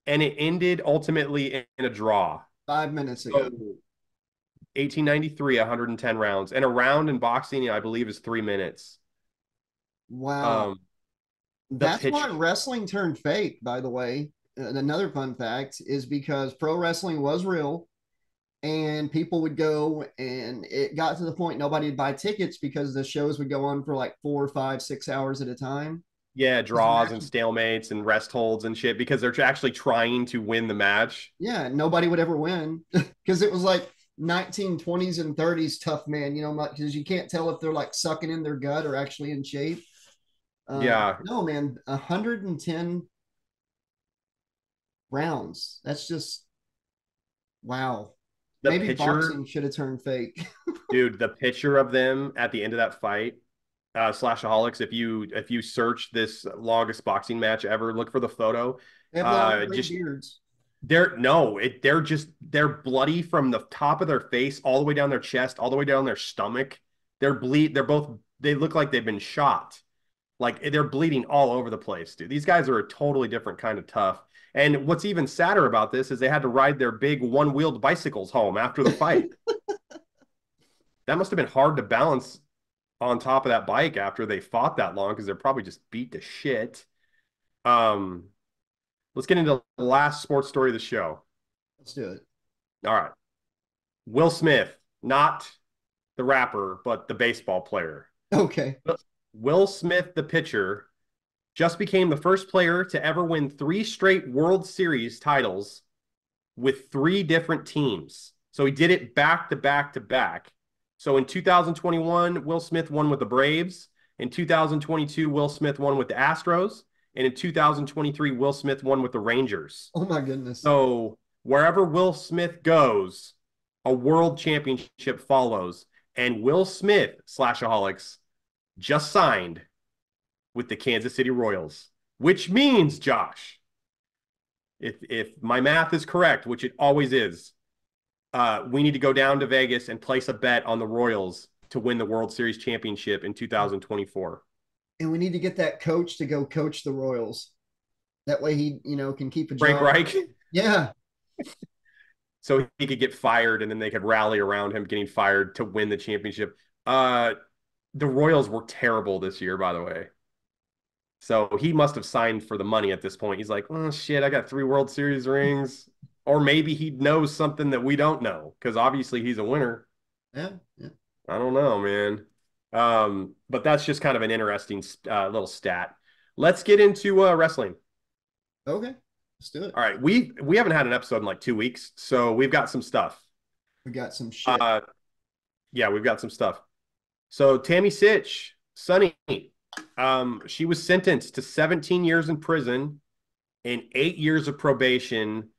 and it ended ultimately in a draw. Five minutes So, ago. 1893, 110 rounds. And a round in boxing, I believe, is three minutes. Wow. Um, That's pitch- why wrestling turned fake, by the way. Another fun fact is because pro wrestling was real and people would go and it got to the point nobody would buy tickets because the shows would go on for like four, five, six hours at a time. yeah, draws and stalemates and rest holds and shit because they're actually trying to win the match. Yeah, nobody would ever win because it was like 1920s and 30s tough man, you know, because you can't tell if they're like sucking in their gut or actually in shape. Uh, Yeah. No, man, 110 rounds. That's just wow. The Maybe picture, boxing should have turned fake. dude, the picture of them at the end of that fight, uh, Slashaholics. If you if you search this longest boxing match ever, look for the photo. They have uh, just, beards. They're no, it they're just they're bloody from the top of their face all the way down their chest, all the way down their stomach. They're bleed. They're both. They look like they've been shot. Like they're bleeding all over the place, dude. These guys are a totally different kind of tough. And what's even sadder about this is they had to ride their big one-wheeled bicycles home after the fight. that must have been hard to balance on top of that bike after they fought that long because they're probably just beat to shit. Um, let's get into the last sports story of the show. Let's do it. All right. Will Smith, not the rapper, but the baseball player. Okay. Will Smith, the pitcher, just became the first player to ever win three straight World Series titles with three different teams. So he did it back to back to back. So in 2021, Will Smith won with the Braves. In 2022, Will Smith won with the Astros. And in 2023, Will Smith won with the Rangers. Oh my goodness. So wherever Will Smith goes, a world championship follows. And Will Smith, Slashaholics, just signed with the Kansas City Royals, which means, Josh, if if my math is correct, which it always is, uh, we need to go down to Vegas and place a bet on the Royals to win the World Series championship in 2024. And we need to get that coach to go coach the Royals. That way he, you know, can keep a Frank job. Reich. Yeah. so he could get fired and then they could rally around him getting fired to win the championship. Uh the Royals were terrible this year, by the way. So he must have signed for the money at this point. He's like, oh shit, I got three World Series rings. or maybe he knows something that we don't know because obviously he's a winner. Yeah, yeah. I don't know, man. Um, but that's just kind of an interesting uh, little stat. Let's get into uh, wrestling. Okay, let's do it. All right, we we haven't had an episode in like two weeks, so we've got some stuff. We got some shit. Uh, yeah, we've got some stuff. So Tammy Sytch, Sunny, um, she was sentenced to 17 years in prison and eight years of probation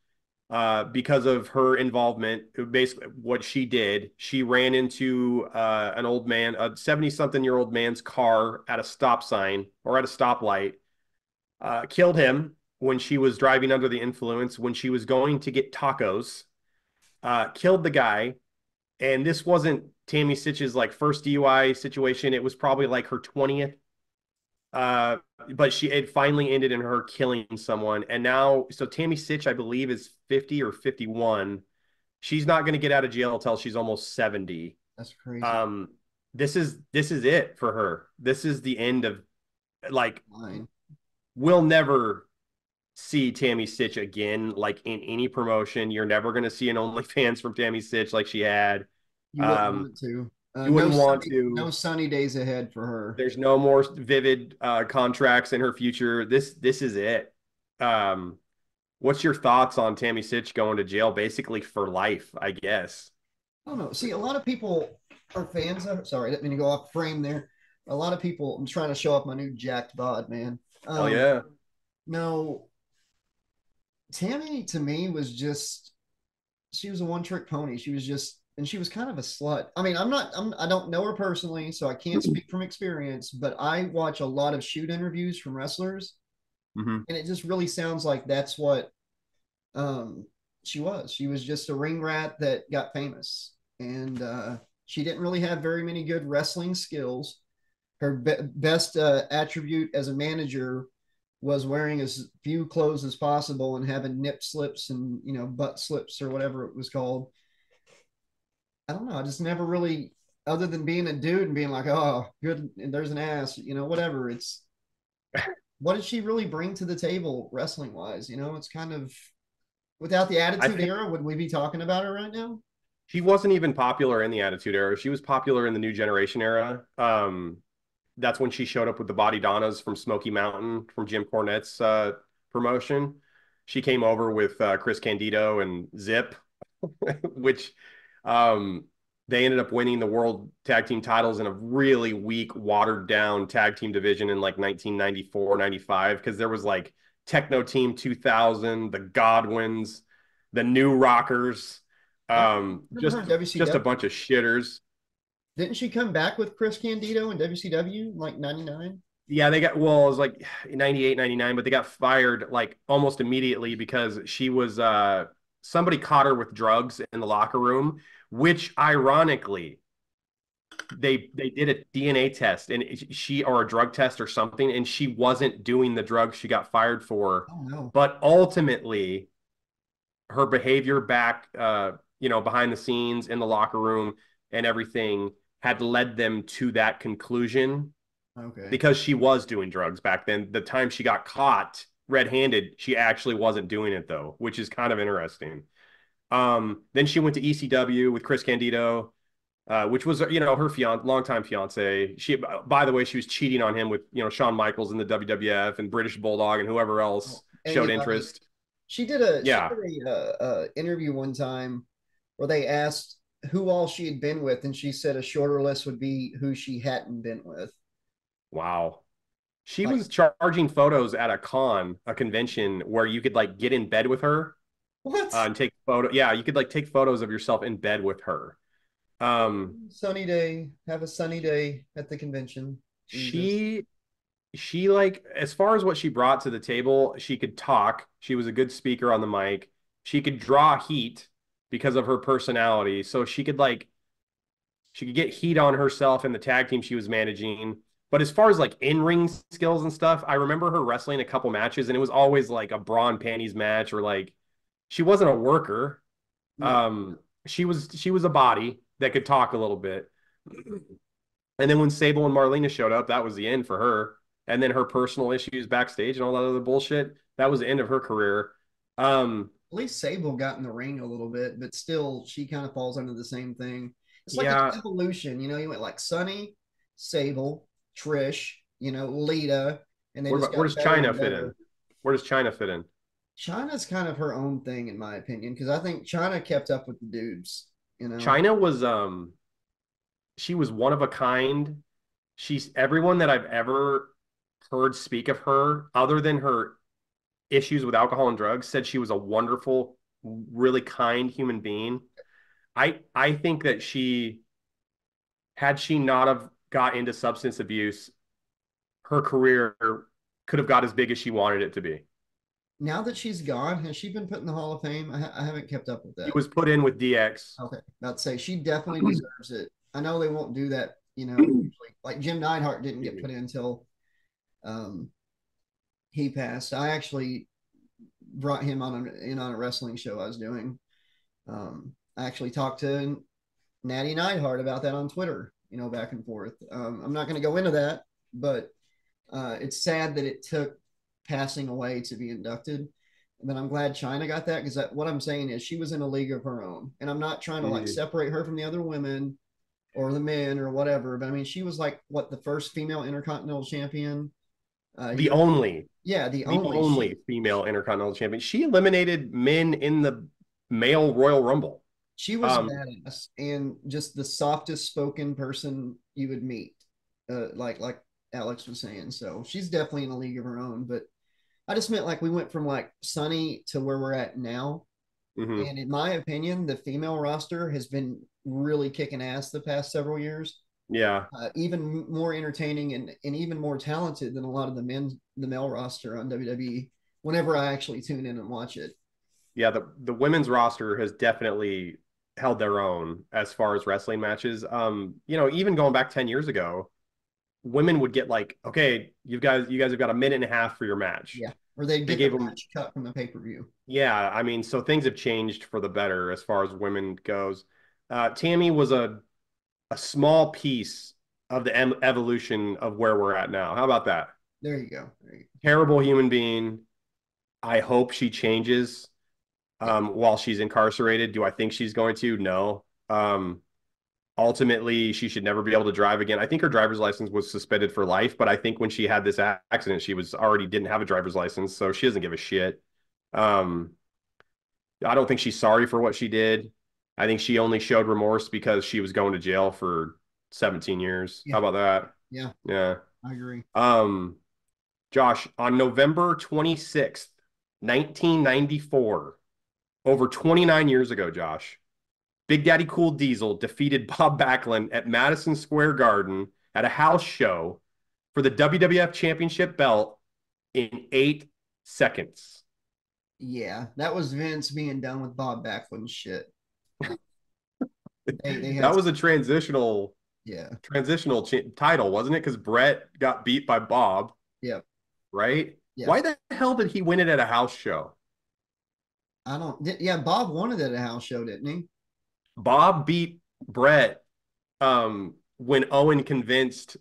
uh, because of her involvement. Basically, what she did, she ran into uh, an old man, a 70 something year old man's car at a stop sign or at a stoplight, uh, killed him when she was driving under the influence, when she was going to get tacos, uh, killed the guy. And this wasn't Tammy Sytch's like first DUI situation. It was probably like her 20th. Uh, but she it finally ended in her killing someone. And now, so Tammy Sytch, I believe, is 50 or 51. She's not going to get out of jail until she's almost 70. That's crazy. Um, this is this is it for her. This is the end of like Fine. we'll never see Tammy Sytch again, like in any promotion. You're never going to see an OnlyFans from Tammy Sytch like she had. You wouldn't Um, want to. Uh, you wouldn't no want sunny- to. No sunny days ahead for her. There's no more vivid uh, contracts in her future. This this is it. Um, what's your thoughts on Tammy Sytch going to jail basically for life? I guess. I don't know. See, a lot of people are fans of. Sorry, I didn't mean to go off frame there. A lot of people. I'm trying to show off my new jacked bod, man. Oh Um, yeah, No, Tammy to me was just. She was a one-trick pony. She was just, and she was kind of a slut. I mean, I'm not. I'm. I don't know her personally, so I can't speak from experience. But I watch a lot of shoot interviews from wrestlers, hmm and it just really sounds like that's what um she was she was just a ring rat that got famous and uh she didn't really have very many good wrestling skills her be- best uh, attribute as a manager was wearing as few clothes as possible and having nip slips and you know butt slips or whatever it was called i don't know i just never really other than being a dude and being like oh good and there's an ass you know whatever it's what did she really bring to the table wrestling wise? You know, it's kind of without the attitude think- era, would we be talking about her right now? she wasn't even popular in the Attitude Era. She was popular in the New Generation era. Um, that's when she showed up with the Bodydonnas from Smoky Mountain from Jim Cornette's uh, promotion. She came over with uh, Chris Candido and Zip, which um, they ended up winning the World Tag Team titles in a really weak, watered down tag team division in like 1994, 95, because there was like Techno Team 2000, the Godwins, the New Rockers. Um, just just a bunch of shitters. Didn't she come back with Chris Candido in WCW in like 99? Yeah, they got well, it was like 98, 99, but they got fired like almost immediately because she was uh somebody caught her with drugs in the locker room, which ironically they they did a DNA test and she or a drug test or something and she wasn't doing the drugs she got fired for. Oh no. But ultimately her behavior back uh you know behind the scenes in the locker room and everything had led them to that conclusion Okay. because she was doing drugs back then. The time she got caught red-handed, she actually wasn't doing it though, which is kind of interesting. Um, then she went to ECW with Chris Candido, uh, which was you know her fiance, longtime fiance. She, by the way, she was cheating on him with you know Shawn Michaels in the WWF and British Bulldog and whoever else Oh, showed anybody. interest. She did a Yeah. she did a uh, uh, interview one time where they asked who all she had been with, and she said a shorter list would be who she hadn't been with. Wow. She Like- was charging photos at a con, a convention where you could like get in bed with her What? uh, and take photo. Yeah, you could like take photos of yourself in bed with her. Um, sunny day. Have a sunny day at the convention. Jesus. she, she like as far as what she brought to the table, she could talk. She was a good speaker on the mic. She could draw heat because of her personality. So she could like, she could get heat on herself and the tag team she was managing. But as far as like in ring skills and stuff, I remember her wrestling a couple matches, and it was always like a bra and panties match, or like she wasn't a worker. No. Um, she was she was a body that could talk a little bit. And then when Sable and Marlena showed up, that was the end for her. And then her personal issues backstage and all that other bullshit, that was the end of her career. Um, At least Sable got in the ring a little bit, but still, she kind of falls under the same thing. It's like Yeah. an evolution, you know. You went like Sunny, Sable, Trish, you know, Lita, and they Where, just where does Chyna fit in? Where does Chyna fit in? Chyna's kind of her own thing, in my opinion, because I think Chyna kept up with the dudes. You know, Chyna was um she was one of a kind. She's everyone that I've ever heard speak of her, other than her issues with alcohol and drugs, said she was a wonderful, really kind human being. I I think that she had she not have got into substance abuse, her career could have got as big as she wanted it to be. now that she's gone, has she been put in the Hall of Fame? I, ha- I haven't kept up with that. He was put in with DX. Okay, about to say she definitely deserves it. I know they won't do that, you know, like Jim Neidhart didn't get put in until um he passed. I actually brought him on a, in on a wrestling show I was doing. Um, I actually talked to Natty Neidhart about that on Twitter, you know, back and forth. Um, I'm not going to go into that, but uh, it's sad that it took passing away to be inducted. But I'm glad Chyna got that because what I'm saying is she was in a league of her own, and I'm not trying to like Mhm. separate her from the other women or the men or whatever. But I mean, she was like what the first female intercontinental champion. Uh, The only yeah, the, the only, only, female intercontinental champion. She eliminated men in the male Royal Rumble. She was Um, badass and just the softest spoken person you would meet, uh, like like Alex was saying. So she's definitely in a league of her own. But I just meant like we went from like Sunny to where we're at now. Mhm. And in my opinion, the female roster has been really kicking ass the past several years. Yeah, Uh, even more entertaining and, and even more talented than a lot of the men, the male roster on WWE. Whenever I actually tune in and watch it, yeah. The the women's roster has definitely held their own as far as wrestling matches. Um, you know, even going back ten years ago, women would get like, okay, you guys, you guys have got a minute and a half for your match. Yeah. or they get gave the them- cut from the pay per view. Yeah, I mean, so things have changed for the better as far as women goes. Uh, Tammy was a a small piece of the em- evolution of where we're at now. How about that? There you go. There you go. Terrible human being. I hope she changes um, while she's incarcerated. Do I think she's going to? No. Um, ultimately, she should never be able to drive again. I think her driver's license was suspended for life, but I think when she had this accident, she was already didn't have a driver's license, so she doesn't give a shit. Um, I don't think she's sorry for what she did. I think she only showed remorse because she was going to jail for 17 years. Yeah. How about that? Yeah. Yeah. I agree. Um, Josh, on November 26th, 1994, over 29 years ago, Josh, Big Daddy Cool Diesel defeated Bob Backlund at Madison Square Garden at a house show for the WWF Championship belt in eight seconds. Yeah, that was Vince being done with Bob Backlund shit. They, they That was a transitional yeah, transitional ch- title, wasn't it? Because Bret got beat by Bob. Yep. Right? Why the hell did he win it at a house show? I don't. Yeah, Bob wanted it at a house show, didn't he? Bob beat Bret um, when Owen convinced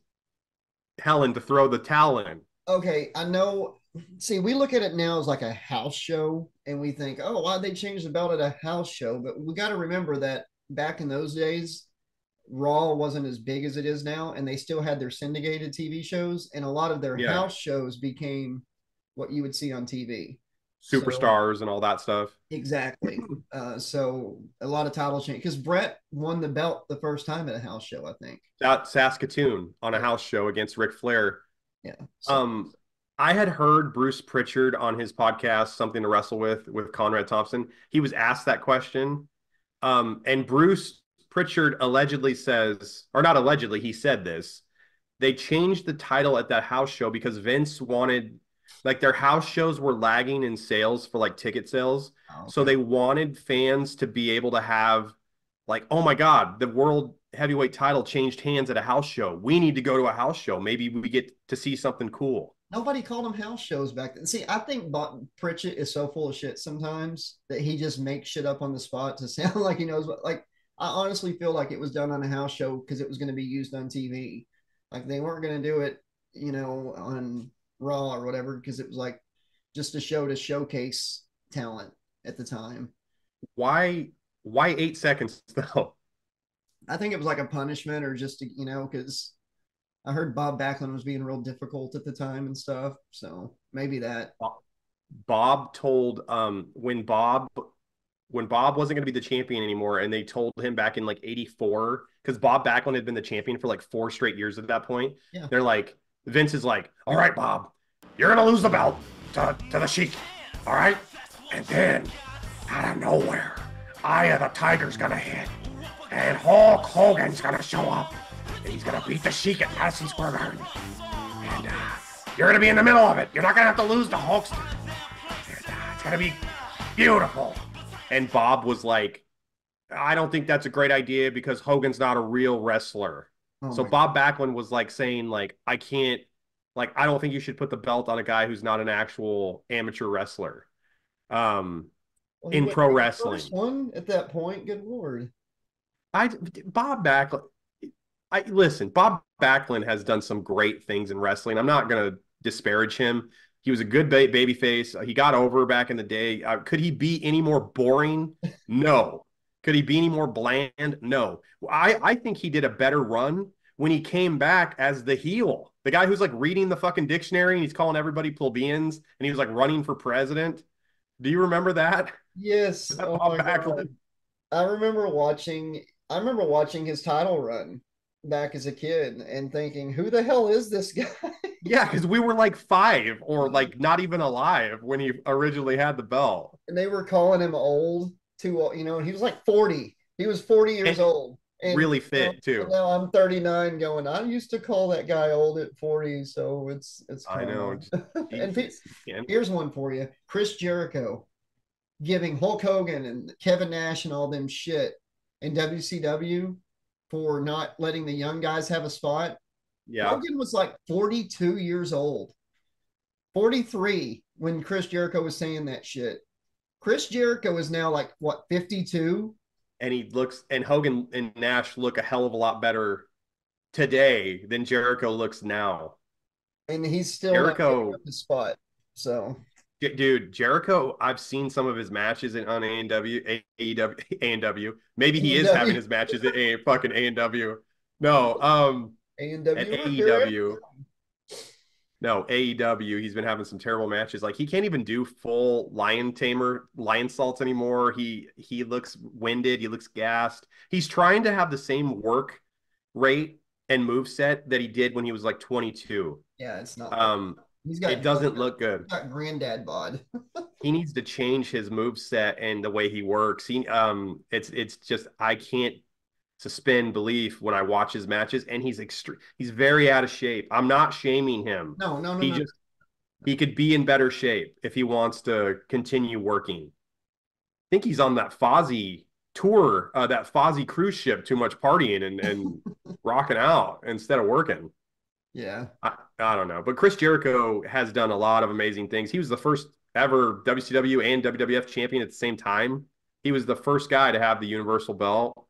Helen to throw the towel in. Okay, I know. See, we look at it now as like a house show, and we think, oh, why'd they changed the belt at a house show? But we got to remember that back in those days, Raw wasn't as big as it is now, and they still had their syndicated TV shows, and a lot of their Yeah. house shows became what you would see on TV. So- Superstars and all that stuff. Exactly. Uh, so a lot of title change because Bret won the belt the first time at a house show, I think. At Saskatoon on a house show against Ric Flair. Yeah. So, Um, I had heard Bruce Prichard on his podcast, Something to Wrestle With, with Conrad Thompson. He was asked that question. Um, and Bruce Prichard allegedly says, or not allegedly, he said this. They changed the title at that house show because Vince wanted, like, their house shows were lagging in sales for like ticket sales. oh, So they wanted fans to be able to have, like, oh my God, the world heavyweight title changed hands at a house show. We need to go to a house show. Maybe we get to see something cool. nobody called them house shows back then. See, I think Pritchett is so full of shit sometimes that he just makes shit up on the spot to sound like he knows what. Like, I honestly feel like it was done on a house show because it was going to be used on TV. Like, they weren't going to do it, you know, on Raw or whatever because it was like just a show to showcase talent. at the time. Why why eight seconds though? I think it was like a punishment or just to, you know, because I heard Bob Backlund was being real difficult at the time and stuff. So maybe that. Bob told um when Bob when Bob wasn't going to be the champion anymore, and they told him back in like '84 because Bob Backlund had been the champion for like four straight years at that point. Yeah. They're like, Vince is like, "All right, Bob, you're going to lose the belt to, to the Sheik, all right, and then out of nowhere, of the Tiger's going to hit, and Hulk Hogan's going to show up, and he's going to beat the Sheik at Madison Square Garden, and uh, you're going to be in the middle of it. You're not going to have to lose to Hulkster. And, uh, it's going to be beautiful." And Bob was like, I don't think that's a great idea because Hogan's not a real wrestler. Oh so Bob Backlund was like saying, like, I can't, like, I don't think you should put the belt on a guy who's not an actual amateur wrestler. Um, Well, in pro wrestling. One at that point. Good lord. I Bob Backlund. I listen. Bob Backlund has done some great things in wrestling. I'm not going to disparage him. He was a good ba- baby face. He got over back in the day. Uh, could he be any more boring? No. Could he be any more bland? No. I I think he did a better run when he came back as the heel. The guy who's like reading the fucking dictionary and he's calling everybody plebeians and he was like running for president. Do you remember that? Yes. That Oh. I remember watching. I remember watching his title run back as a kid and thinking, "Who the hell is this guy?" Yeah, because we were like five or like not even alive when he originally had the belt. and they were calling him old, too old. Uh, you know, and he was like forty. He was forty years And old. And really you know, fit too. now I'm 39, going. I used to call that guy old at 40, so it's it's. I know. and here's one for you: Chris Jericho giving Hulk Hogan and Kevin Nash and all them shit in WCW for not letting the young guys have a spot. Yeah, Hogan was like 42 years old, 43 when Chris Jericho was saying that shit. Chris Jericho is now like what 52? and he looks and Hogan and Nash look a hell of a lot better today than Jericho looks now. and he's still Jericho- not up his spot. So Dude, Jericho, I've seen some of his matches in on AEW, AEW, A&W. Maybe he is AEW. having his matches at A fucking A&W. No, um, A and at W. AEW. No, AEW. He's been having some terrible matches. Like he can't even do full lion tamer lionsaults anymore. He he looks winded. He looks gassed. He's trying to have the same work rate and move set that he did when he was like 22. Yeah, it's not. Um, he's got it doesn't look good. he's got granddad bod. He needs to change his move set and the way he works. He um, it's it's just I can't suspend belief when I watch his matches, and he's extreme. He's very out of shape. I'm not shaming him. No, no, no, he no. just he could be in better shape if he wants to continue working. I think he's on that Fozzy tour, uh, that Fozzy cruise ship, too much partying and, and rocking out instead of working. yeah. I, I don't know. But Chris Jericho has done a lot of amazing things. He was the first ever WCW and WWF champion at the same time. He was the first guy to have the Universal belt.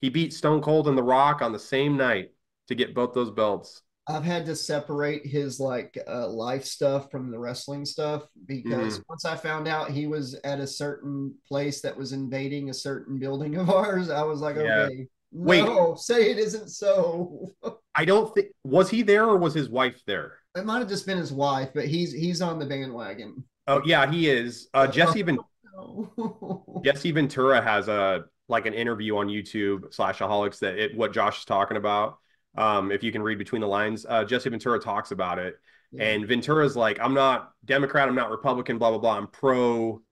He beat Stone Cold and The Rock on the same night to get both those belts. I've had to separate his like uh, life stuff from the wrestling stuff because Mm. once I found out he was at a certain place that was invading a certain building of ours, I was like, Yeah. okay, Wait. no, say it isn't so. I don't think was he there or was his wife there? it might have just been his wife, but he's he's on the bandwagon. Oh yeah, he is. Uh, Jesse Ven- Jesse Ventura has a like an interview on YouTube slash aholics that it what Josh is talking about. Um, if you can read between the lines, uh, Jesse Ventura talks about it, Yeah. and Ventura's like, I'm not Democrat, I'm not Republican, blah blah blah. I'm pro,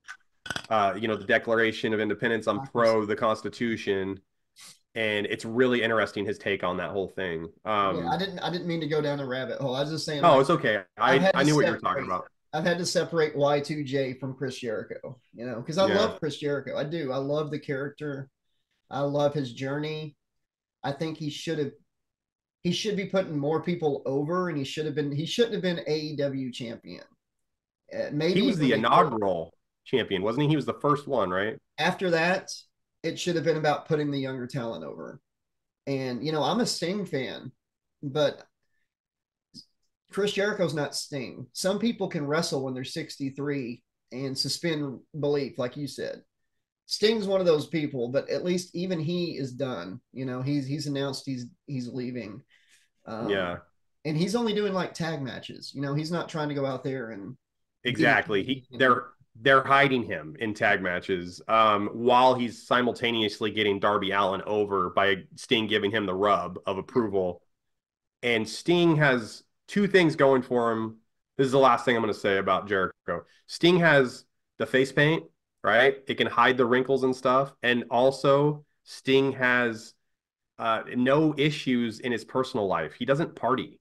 uh, you know, the Declaration of Independence. I'm pro the Constitution, and it's really interesting his take on that whole thing. Um, Yeah, I didn't I didn't mean to go down a rabbit hole. I was just saying. oh, like, it's okay. I I've I knew what you were talking about. I've had to separate Y2J from Chris Jericho, you know, because I Yeah. love Chris Jericho. I do. I love the character. I love his journey. I think he should have he should be putting more people over and he should have been he shouldn't have been AEW champion. Uh, maybe He was the inaugural champion, wasn't he? He was the first one, right? after that, it should have been about putting the younger talent over. And you know, I'm a Sting fan, but Chris Jericho's not Sting. Some people can wrestle when they're 63 and suspend belief, like you said. Sting's one of those people, but at least even he is done. You know, he's he's announced he's he's leaving. Um, yeah, and he's only doing like tag matches. You know, he's not trying to go out there and exactly. He they're they're hiding him in tag matches um, while he's simultaneously getting Darby Allin over by Sting giving him the rub of approval. And Sting has two things going for him. This is the last thing I'm going to say about Jericho. Sting has the face paint, right? It can hide the wrinkles and stuff. And also, Sting has uh, no issues in his personal life. He doesn't party.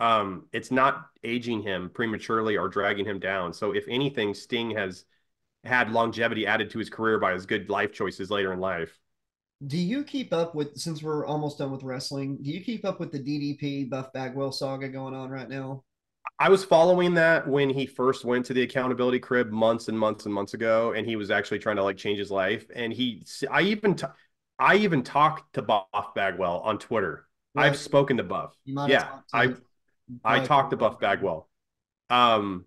Um, it's not aging him prematurely or dragging him down. So, if anything, Sting has had longevity added to his career by his good life choices later in life. Do you keep up with, since we're almost done with wrestling, do you keep up with the DDP Buff Bagwell saga going on right now? I was following that when he first went to the accountability crib months and months and months ago, and he was actually trying to like change his life. And he, I even, t- I even talked to Buff Bagwell on Twitter. Right. I've spoken to Buff. You might have Yeah, to I. I talked to Buff Bagwell. Um,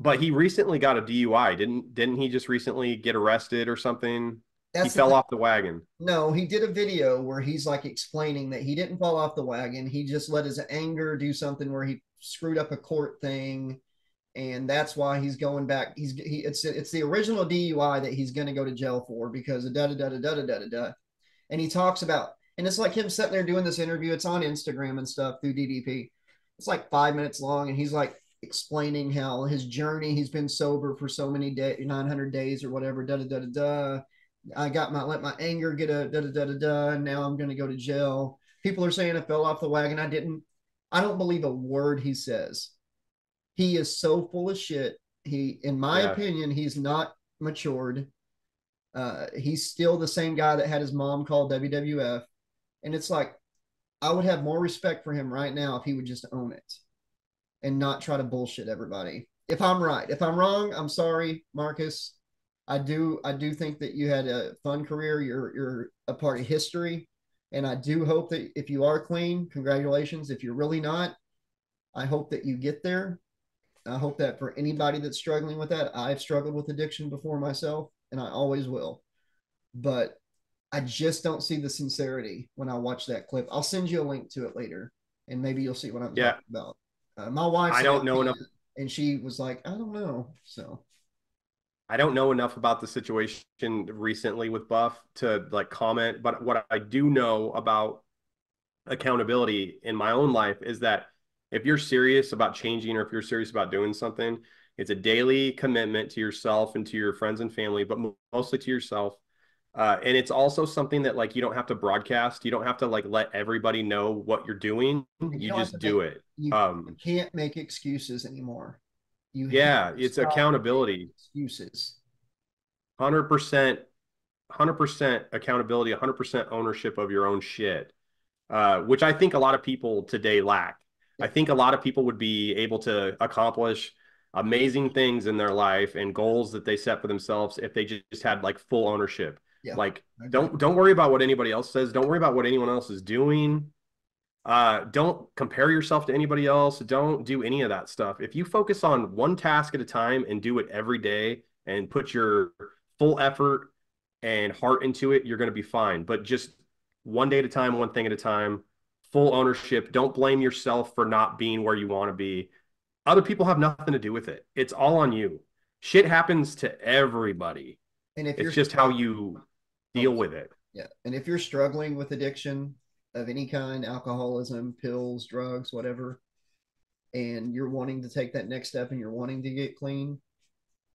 but he recently got a DUI. Didn't didn't he just recently get arrested or something? That's he fell thing. off the wagon. No, he did a video where he's like explaining that he didn't fall off the wagon. He just let his anger do something where he screwed up a court thing, and that's why he's going back. He's he it's it's the original DUI that he's going to go to jail for because of da da da da da da da da da. And he talks about, and it's like him sitting there doing this interview. It's on Instagram and stuff through DDP. It's like five minutes long, and he's like explaining how his journey. He's been sober for so many days, nine hundred days or whatever. Da da da da da. I got my let my anger get a da da da da da. And now I'm going to go to jail. People are saying I fell off the wagon. I didn't. I don't believe a word he says. He is so full of shit. He, in my Yeah. opinion, he's not matured. Uh, he's still the same guy that had his mom call WWF, and it's like I would have more respect for him right now if he would just own it and not try to bullshit everybody. If I'm right, if I'm wrong, I'm sorry, Marcus. I do I do think that you had a fun career. You're you're a part of history, and I do hope that if you are clean, congratulations. If you're really not, I hope that you get there. I hope that for anybody that's struggling with that, I've struggled with addiction before myself, and I always will. But I just don't see the sincerity when I watch that clip. I'll send you a link to it later, and maybe you'll see what I'm Yeah. talking about. Uh, my wife, I don't know enough. and she was like, "I don't know." So I don't know enough about the situation recently with Buff to like comment, but what I do know about accountability in my own life is that if you're serious about changing or if you're serious about doing something, it's a daily commitment to yourself and to your friends and family, but mostly to yourself. Uh, and it's also something that like you don't have to broadcast. You don't have to like let everybody know what you're doing. You You just do make- it. you Um, can't make excuses anymore. You yeah, it's accountability. Excuses. hundred percent, hundred percent accountability, hundred percent ownership of your own shit, uh, which I think a lot of people today lack. I think a lot of people would be able to accomplish amazing things in their life and goals that they set for themselves if they just had like full ownership. Yeah. Like don't don't worry about what anybody else says. Don't worry about what anyone else is doing. Uh, don't compare yourself to anybody else. Don't do any of that stuff. If you focus on one task at a time and do it every day and put your full effort and heart into it, you're going to be fine. But just one day at a time, one thing at a time, full ownership. Don't blame yourself for not being where you want to be. Other people have nothing to do with it. It's all on you. Shit happens to everybody. And if you're It's just how you deal with it. Yeah. And if you're struggling with addiction of any kind, alcoholism, pills, drugs, whatever, and you're wanting to take that next step and you're wanting to get clean,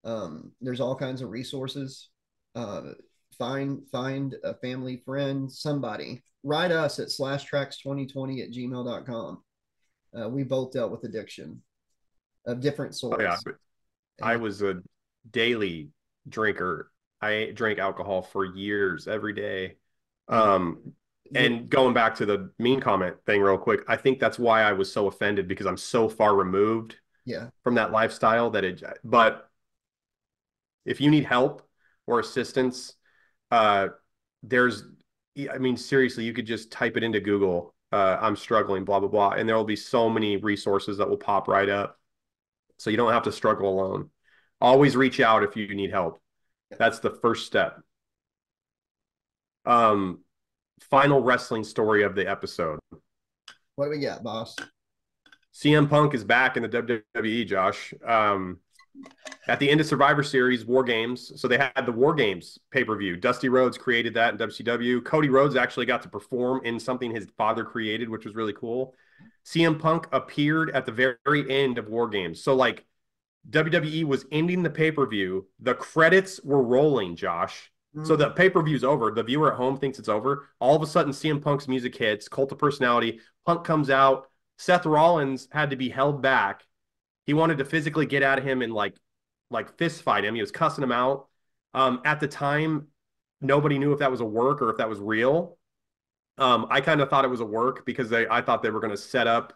um, there's all kinds of resources. Uh, find find a family friend, somebody. Write us at slash trax 2020 at gmail.com. Uh, we both dealt with addiction of different Oh, sorts. yeah. I was a daily drinker. I drank alcohol for years, every day. Um, and going back to the mean comment thing real quick, I think that's why I was so offended because I'm so far removed yeah. from that lifestyle that it, but if you need help or assistance, uh, there's, I mean, seriously, you could just type it into Google. Uh, I'm struggling, blah, blah, blah. And there will be so many resources that will pop right up. So you don't have to struggle alone. Always reach out if you need help. That's the first step. Um, final wrestling story of the episode. What do we got, boss? CM Punk is back in the WWE, Josh. Um, at the end of Survivor Series War Games, so they had the War Games pay per view. Dusty Rhodes created that in WCW. Cody Rhodes actually got to perform in something his father created, which was really cool. CM Punk appeared at the very end of War Games. So, like, WWE was ending the pay per view. The credits were rolling, Josh. So the pay per view's over. The viewer at home thinks it's over. All of a sudden, CM Punk's music hits. Cult of Personality. Punk comes out. Seth Rollins had to be held back. He wanted to physically get at him and like, like fist fight him. He was cussing him out. Um, at the time, nobody knew if that was a work or if that was real. Um, I kind of thought it was a work because they, I thought they were going to set up,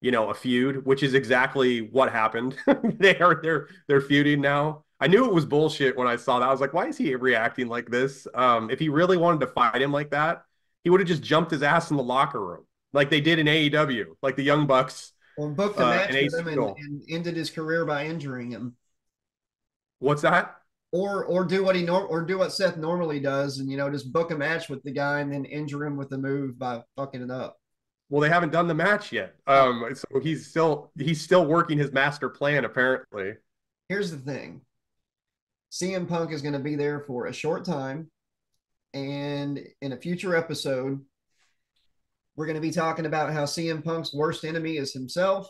you know, a feud, which is exactly what happened. they are they're they're feuding now. I knew it was bullshit when I saw that. I was like, why is he reacting like this? Um, if he really wanted to fight him like that, he would have just jumped his ass in the locker room, like they did in AEW, like the Young Bucks. Well, booked a Uh, match with him and, and ended his career by injuring him, What's that? or or do what he nor- or do what Seth normally does, and you know just book a match with the guy and then injure him with the move by fucking it up. Well, they haven't done the match yet. Um, so he's still he's still working his master plan apparently. Here's the thing: CM Punk is going to be there for a short time, and in a future episode, we're going to be talking about how CM Punk's worst enemy is himself.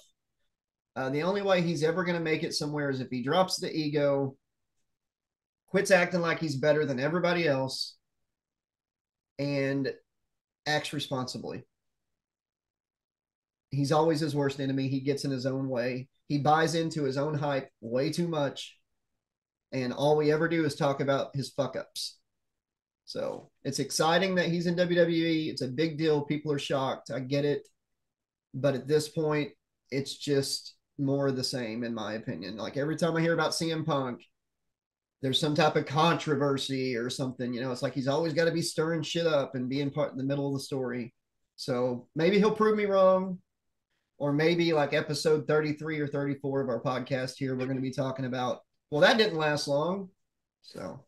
Uh, the only way he's ever going to make it somewhere is if he drops the ego, quits acting like he's better than everybody else, and acts responsibly. He's always his worst enemy. He gets in his own way. He buys into his own hype way too much. And all we ever do is talk about his fuck ups. So it's exciting that he's in WWE. It's a big deal. People are shocked. I get it. But at this point, it's just more of the same, in my opinion. Like every time I hear about CM Punk, there's some type of controversy or something. You know, it's like he's always got to be stirring shit up and being part in the middle of the story. So maybe he'll prove me wrong. Or maybe like episode 33 or 34 of our podcast here, we're going to be talking about, well, that didn't last long. So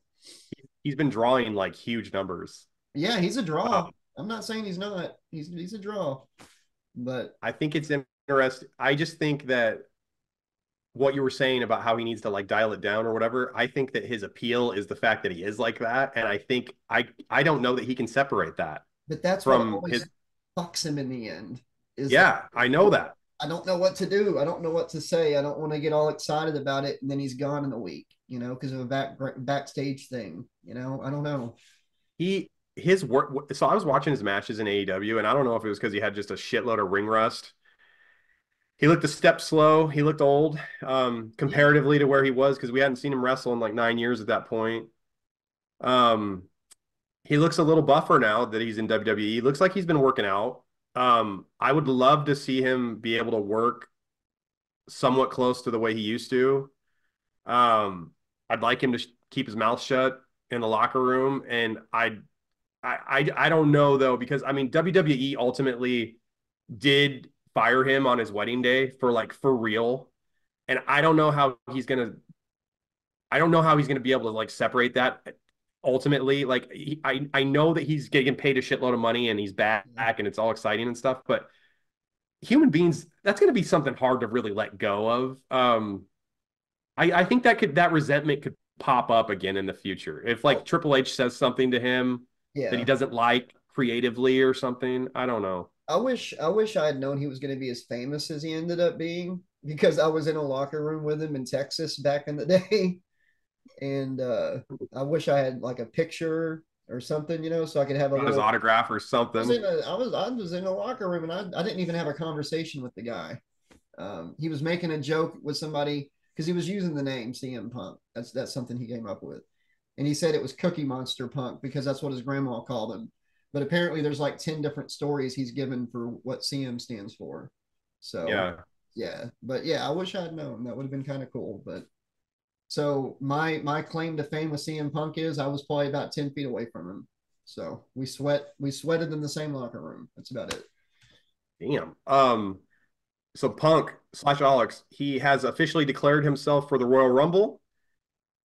He's been drawing like huge numbers. yeah, he's a draw. Um, I'm not saying he's not. He's he's a draw. But I think it's interesting. I just think that what you were saying about how he needs to like dial it down or whatever, I think that his appeal is the fact that he is like that. And I think I I don't know that he can separate that. but that's From what his- fucks him in the end. Is Yeah, I know that. I don't know what to do. I don't know what to say. I don't want to get all excited about it, and then he's gone in a week, you know, because of a back backstage thing. You know, I don't know. He his work so I was watching his matches in AEW and I don't know if it was because he had just a shitload of ring rust. He looked a step slow. He looked old um comparatively to where he was because we hadn't seen him wrestle in like nine years at that point. Um he looks a little buffer now that he's in WWE. Looks like he's been working out. Um, I would love to see him be able to work somewhat close to the way he used to. Um, I'd like him to sh- keep his mouth shut in the locker room, and I, I, I, don't know though because I mean WWE ultimately did fire him on his wedding day for like for real, and I don't know how he's gonna. I don't know how he's gonna be able to like separate that ultimately like he, I I know that he's getting paid a shitload of money and he's back and it's all exciting and stuff, but human beings that's going to be something hard to really let go of. Um, I I think that could that resentment could pop up again in the future if like Triple H says something to him Yeah, that he doesn't like creatively or something. I don't know. I wish I wish I had known he was going to be as famous as he ended up being because I was in a locker room with him in Texas back in the day, and uh, I wish I had like a picture or something, you know, so I could have a On his autograph or I was, something. a, I was I was in a locker room and I, I didn't even have a conversation with the guy. Um, he was making a joke with somebody because he was using the name CM Punk. That's that's something he came up with, and he said it was Cookie Monster Punk because that's what his grandma called him. But apparently, there's like ten different stories he's given for what CM stands for. So Yeah. yeah, but yeah, I wish I'd known. That would have been kind of cool. But so my my claim to fame with CM Punk is I was probably about ten feet away from him. So we sweat we sweated in the same locker room. That's about it. Damn. Um, so Punk slash Alex, he has officially declared himself for the Royal Rumble.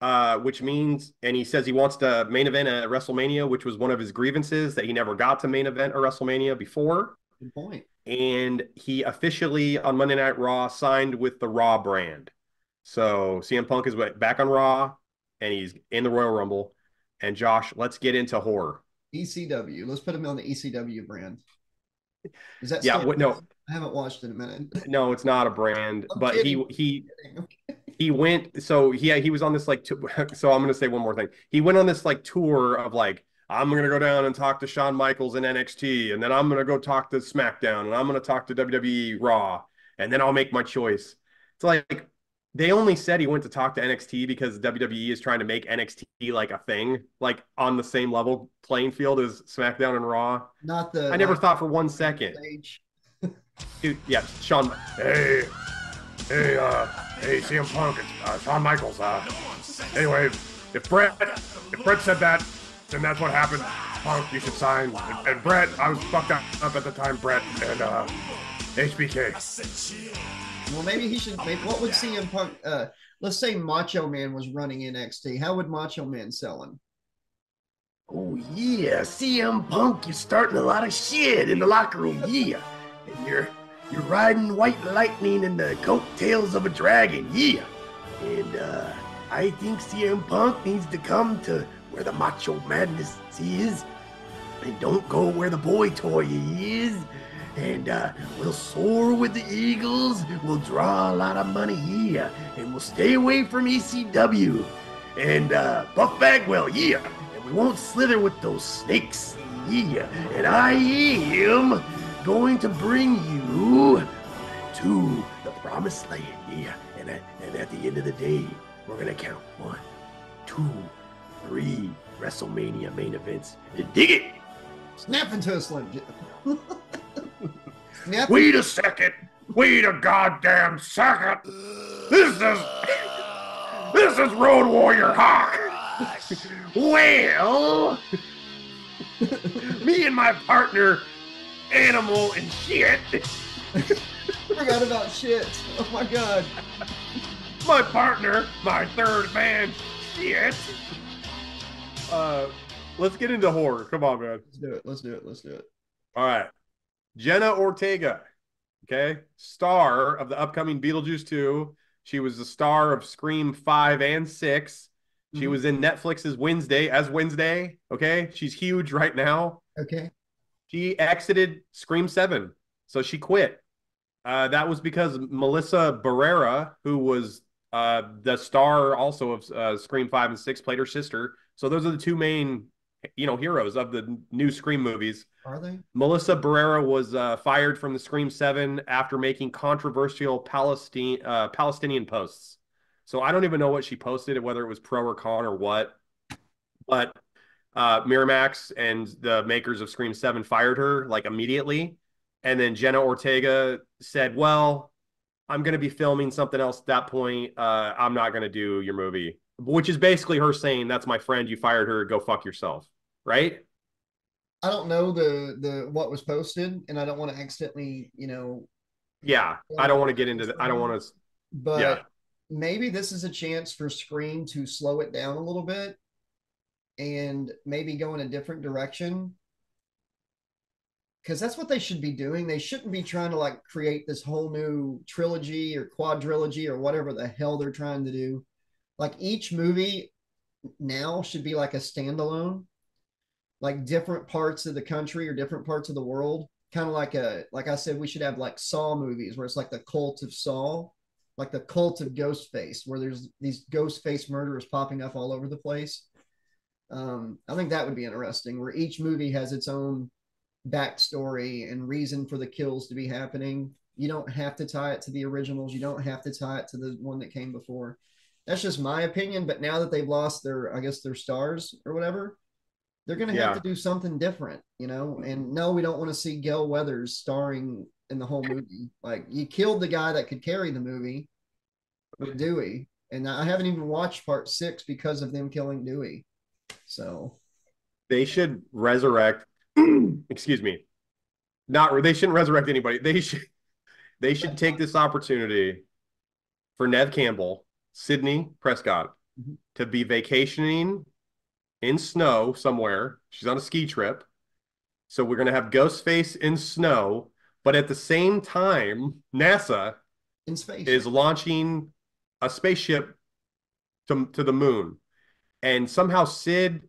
uh, which means, and he says he wants to main event at WrestleMania, which was one of his grievances that he never got to main event at WrestleMania before. Good point. And he officially on Monday Night Raw signed with the Raw brand. So CM Punk is back on Raw and he's in the Royal Rumble. And Josh, let's get into horror. ECW. Let's put him on the ECW brand. Is that Yeah, what- no. I haven't watched in a minute. No, it's not a brand, I'm but kidding. he he he went so he he was on this like so I'm gonna say one more thing. He went on this like tour of like I'm gonna go down and talk to Shawn Michaels in NXT, and then I'm gonna go talk to SmackDown, and I'm gonna talk to WWE Raw, and then I'll make my choice. It's like they only said he went to talk to NXT because WWE is trying to make NXT like a thing, like on the same level playing field as SmackDown and Raw. Not the. I never thought for one second. Dude, yeah, Shawn. Hey, hey, uh, hey, CM Punk, it's uh, Shawn Michaels. Uh, anyway, if Bret, if Bret said that, then that's what happened. Punk, you should sign. And, and Bret, I was fucked up, up at the time. Bret and uh, HBK. Well, maybe he should. Maybe, what would CM Punk? Uh, let's say Macho Man was running NXT. How would Macho Man sell him? Oh yeah, CM Punk, you're starting a lot of shit in the locker room. Yeah, and you're you're riding White Lightning in the coattails of a dragon. Yeah, and uh, I think CM Punk needs to come to where the Macho Madness is, and don't go where the boy toy is. And uh, we'll soar with the Eagles. We'll draw a lot of money here, and we'll stay away from ECW. And uh, Buff Bagwell, yeah. And we won't slither with those snakes, yeah. And I am going to bring you to the promised land, yeah. And at, and at the end of the day, we're gonna count one, two, three WrestleMania main events. Dig it! Snap into a slim Jim. Snap. Wait a second! Wait a goddamn second! This is this is Road Warrior Hawk. well, me and my partner, Animal and shit, forgot about shit. Oh my god. my partner, my third man, shit. Uh, let's get into horror. Come on, man. Let's do it. Let's do it. Let's do it. All right. Jenna Ortega, okay, star of the upcoming Beetlejuice 2. She was the star of Scream 5 and 6. She Mhm. was in Netflix's Wednesday as Wednesday, okay? She's huge right now. Okay. She exited Scream 7, so she quit. Uh, that was because Melissa Barrera, who was uh, the star also of uh, Scream 5 and 6, played her sister. So those are the two main, you know, heroes of the new Scream movies. Are they? Melissa Barrera was uh, fired from the Scream 7 after making controversial Palestine, uh, Palestinian posts. So I don't even know what she posted, whether it was pro or con or what. But uh, Miramax and the makers of Scream 7 fired her like immediately. And then Jenna Ortega said, Well, I'm going to be filming something else at that point. Uh, I'm not going to do your movie, which is basically her saying, That's my friend. You fired her. Go fuck yourself. Right? I don't know the the what was posted, and I don't want to accidentally, you know, Yeah. I don't want to get into that. I don't want to. but Yeah. maybe this is a chance for Scream to slow it down a little bit and maybe go in a different direction. Because that's what they should be doing. They shouldn't be trying to like create this whole new trilogy or quadrilogy or whatever the hell they're trying to do. Like each movie now should be like a standalone, like different parts of the country or different parts of the world. Kind of like a, like I said, we should have like Saw movies where it's like the cult of Saw like the cult of Ghostface, where there's these Ghostface murderers popping up all over the place. Um, I think that would be interesting, where each movie has its own backstory and reason for the kills to be happening. You don't have to tie it to the originals. You don't have to tie it to the one that came before. That's just my opinion. But now that they've lost their, I guess, their stars or whatever, they're going to have to do something different, you know. Mm-hmm. And no, we don't want to see Gale Weathers starring in the whole movie. Like you killed the guy that could carry the movie with mm-hmm. Dewey, and I haven't even watched part six because of them killing Dewey. So they should resurrect excuse me not they shouldn't resurrect anybody they should they should take this opportunity for neve campbell sidney prescott Mhm. to be vacationing in snow somewhere. She's on a ski trip. So we're going to have Ghostface in snow, but at the same time, NASA in space. is launching a spaceship to, to the moon. And somehow Sid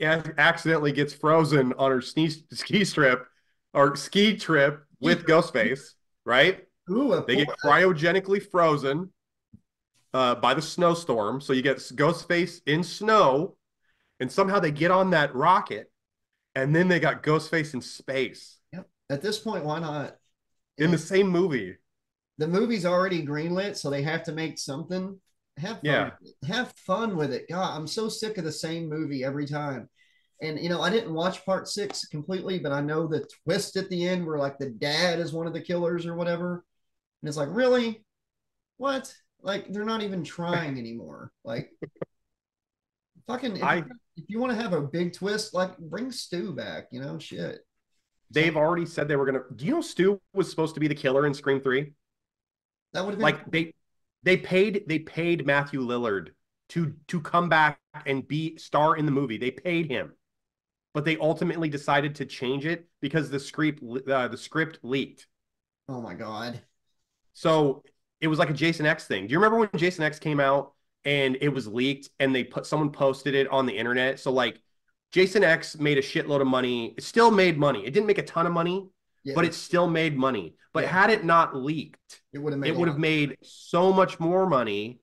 accidentally gets frozen on her ski, ski strip or ski trip with Ghostface, right? Ooh, They get cryogenically frozen uh, by the snowstorm. So you get Ghostface in snow, and somehow they get on that rocket, and then they got Ghostface in space Yep. At this point, why not? in the same movie. the movie's already greenlit, so they have to make something. Have fun. Yeah. Have fun with it. God, I'm so sick of the same movie every time. And you know, I didn't watch part six completely, but I know the twist at the end where like the dad is one of the killers or whatever. And it's like, really? What? Like they're not even trying anymore. Like fucking if, I- you, if you want to have a big twist, like bring Stu back, you know, shit. They've already said they were gonna. Do you know Stu was supposed to be the killer in Scream Three? That would have been Like they, they paid they paid Matthew Lillard to to come back and be star in the movie. They paid him, but they ultimately decided to change it because the script uh, the script leaked. oh my god. So it was like a Jason X thing. Do you remember when Jason X came out and it was leaked and they put someone posted it on the internet? So like Jason X made a shitload of money. It still made money. It didn't make a ton of money, Yeah, but it still made money. But Yeah. had it not leaked, it would have made it would have made so much more money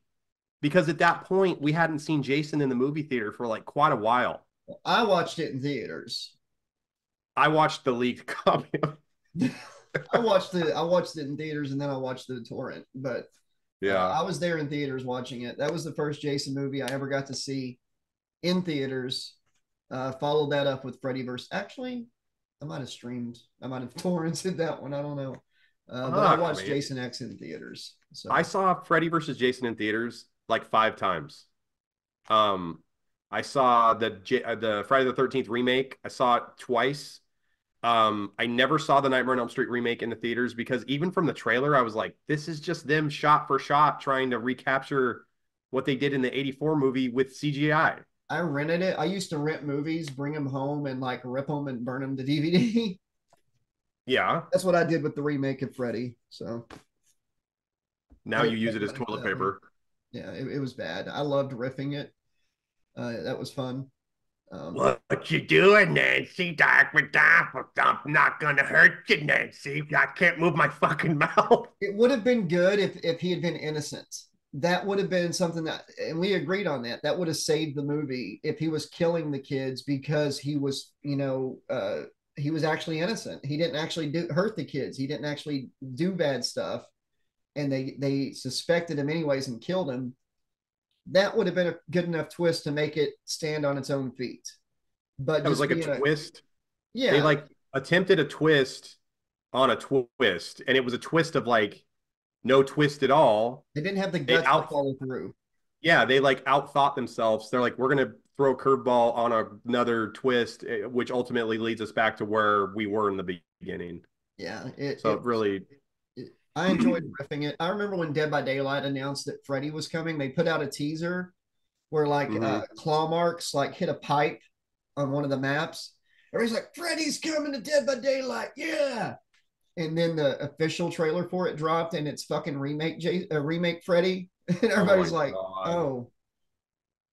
because at that point we hadn't seen Jason in the movie theater for like quite a while. I watched it in theaters. I watched the leaked copy. I watched it. I watched it in theaters, and then I watched the torrent. But uh, I was there in theaters watching it. That was the first Jason movie I ever got to see in theaters. Uh, followed that up with Freddy vs. Actually, I might have streamed. I might have torrented that one. I don't know. Uh, but I watched. Jason X in theaters. So I saw Freddy versus Jason in theaters like five times. Um, I saw the J- uh, the Friday the Thirteenth remake. I saw it twice. Um, I never saw the Nightmare on Elm Street remake in the theaters because even from the trailer, I was like, "This is just them shot for shot trying to recapture what they did in the '84 movie with CGI." I rented it. I used to rent movies, bring them home, and like rip them and burn them to DVD. Yeah, That's what I did with the remake of Freddy. So now you use it as toilet paper. yeah, it, it was bad. I loved riffing it. Uh, that was fun. Um, What you doing, Nancy? Dark with dark, I'm not gonna hurt you, Nancy. I can't move my fucking mouth. It would have been good if if he had been innocent. That would have been something that, and we agreed on that. That would have saved the movie if he was killing the kids because he was, you know, uh, he was actually innocent. He didn't actually do hurt the kids. He didn't actually do bad stuff, and they they suspected him anyways and killed him. That would have been a good enough twist to make it stand on its own feet. But That was like a twist. yeah, They like attempted a twist on a twist, and it was a twist of like no twist at all. they didn't have the guts out- to follow through. Yeah, they like outthought themselves. They're like, we're gonna throw a curveball on a, another twist, eh, which ultimately leads us back to where we were in the beginning. Yeah, it, So it it really, I enjoyed riffing it. I remember when Dead by Daylight announced that Freddy was coming, they put out a teaser where like Mhm. uh, claw marks like hit a pipe on one of the maps. Everybody's like, Freddy's coming to Dead by Daylight, yeah. And then the official trailer for it dropped, and it's fucking remake J- uh, remake Freddy, and everybody's my like, God. oh,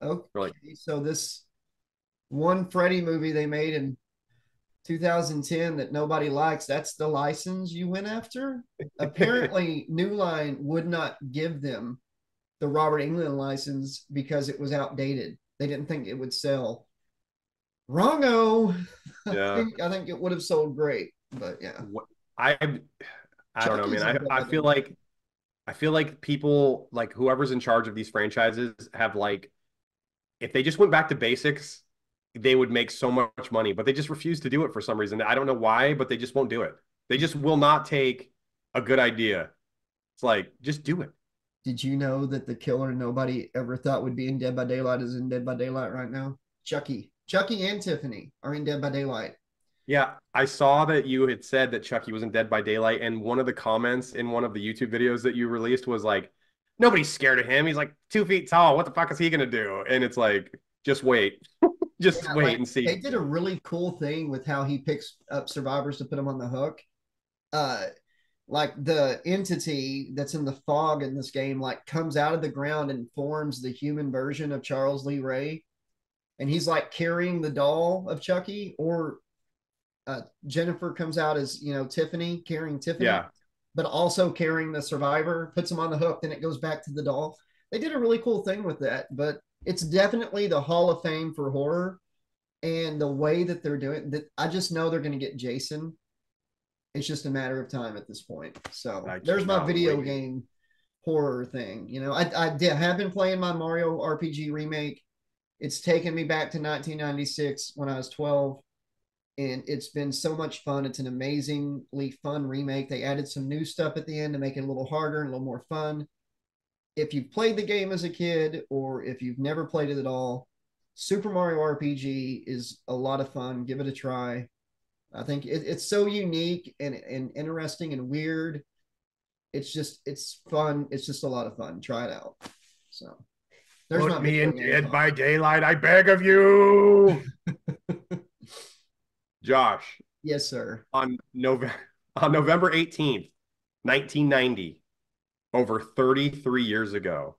okay. Really? So this one Freddy movie they made in 2010 that nobody likes, that's the license you went after? Apparently, New Line would not give them the Robert Englund license because it was outdated. They didn't think it would sell. Wrongo. I think, I think it would have sold great, but yeah. I, I don't know, man. I, I feel like, I feel like people like whoever's in charge of these franchises have like, if they just went back to basics, they would make so much money, but they just refuse to do it for some reason. I don't know why, but they just won't do it. They just will not take a good idea. It's like, just do it. Did you know that the killer nobody ever thought would be in Dead by Daylight is in Dead by Daylight right now? Chucky. Chucky and Tiffany are in Dead by Daylight. Yeah, I saw that you had said that Chucky wasn't Dead by Daylight, and one of the comments in one of the YouTube videos that you released was like, nobody's scared of him. He's like two feet tall. What the fuck is he gonna do? And it's like, just wait, just Yeah, wait like, and see. They did a really cool thing with how he picks up survivors to put them on the hook. Uh, like the entity that's in the fog in this game, like comes out of the ground and forms the human version of Charles Lee Ray, and he's like carrying the doll of Chucky, or uh, Jennifer comes out as you know Tiffany carrying Tiffany, Yeah. but also carrying the survivor, puts him on the hook, then it goes back to the doll. They did a really cool thing with that, but it's definitely the Hall of Fame for horror. And the way that they're doing that, I just know they're going to get Jason. It's just a matter of time at this point. So there's my video wait. game horror thing. You know, I, I did have been playing my Mario RPG remake. It's taken me back to 1996 when I was 12 and it's been so much fun. It's an amazingly fun remake. They added some new stuff at the end to make it a little harder and a little more fun. If you've played the game as a kid or if you've never played it at all, Super Mario RPG is a lot of fun. Give it a try. I think it, it's so unique and, and interesting and weird. It's just it's fun. It's just a lot of fun. Try it out. So there's Put my me in Dead by Daylight, I beg of you. Josh, Yes, sir. on November on November 18th, 1990, over 33 years ago,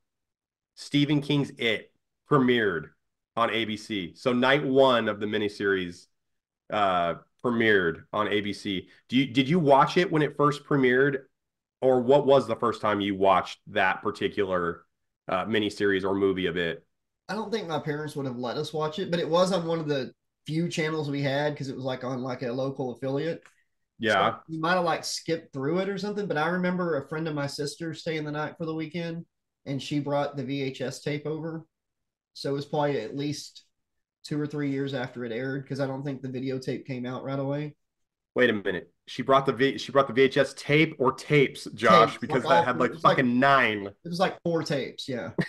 Stephen King's It premiered on ABC. So night one of the miniseries uh premiered on ABC. Do you did you watch it when it first premiered? Or what was the first time you watched that particular uh miniseries or movie of it? I don't think my parents would have let us watch it, but it was on one of the few channels we had because it was like on like a local affiliate. Yeah. So we might have like skipped through it or something, but I remember a friend of my sister staying the night for the weekend and she brought the VHS tape over. So it was probably at least two or three years after it aired because I don't think the videotape came out right away. Wait a minute. She brought the v- she brought the VHS tape or tapes, Josh, Tapes, because like all that had like was like- fucking nine. It was like four tapes, yeah.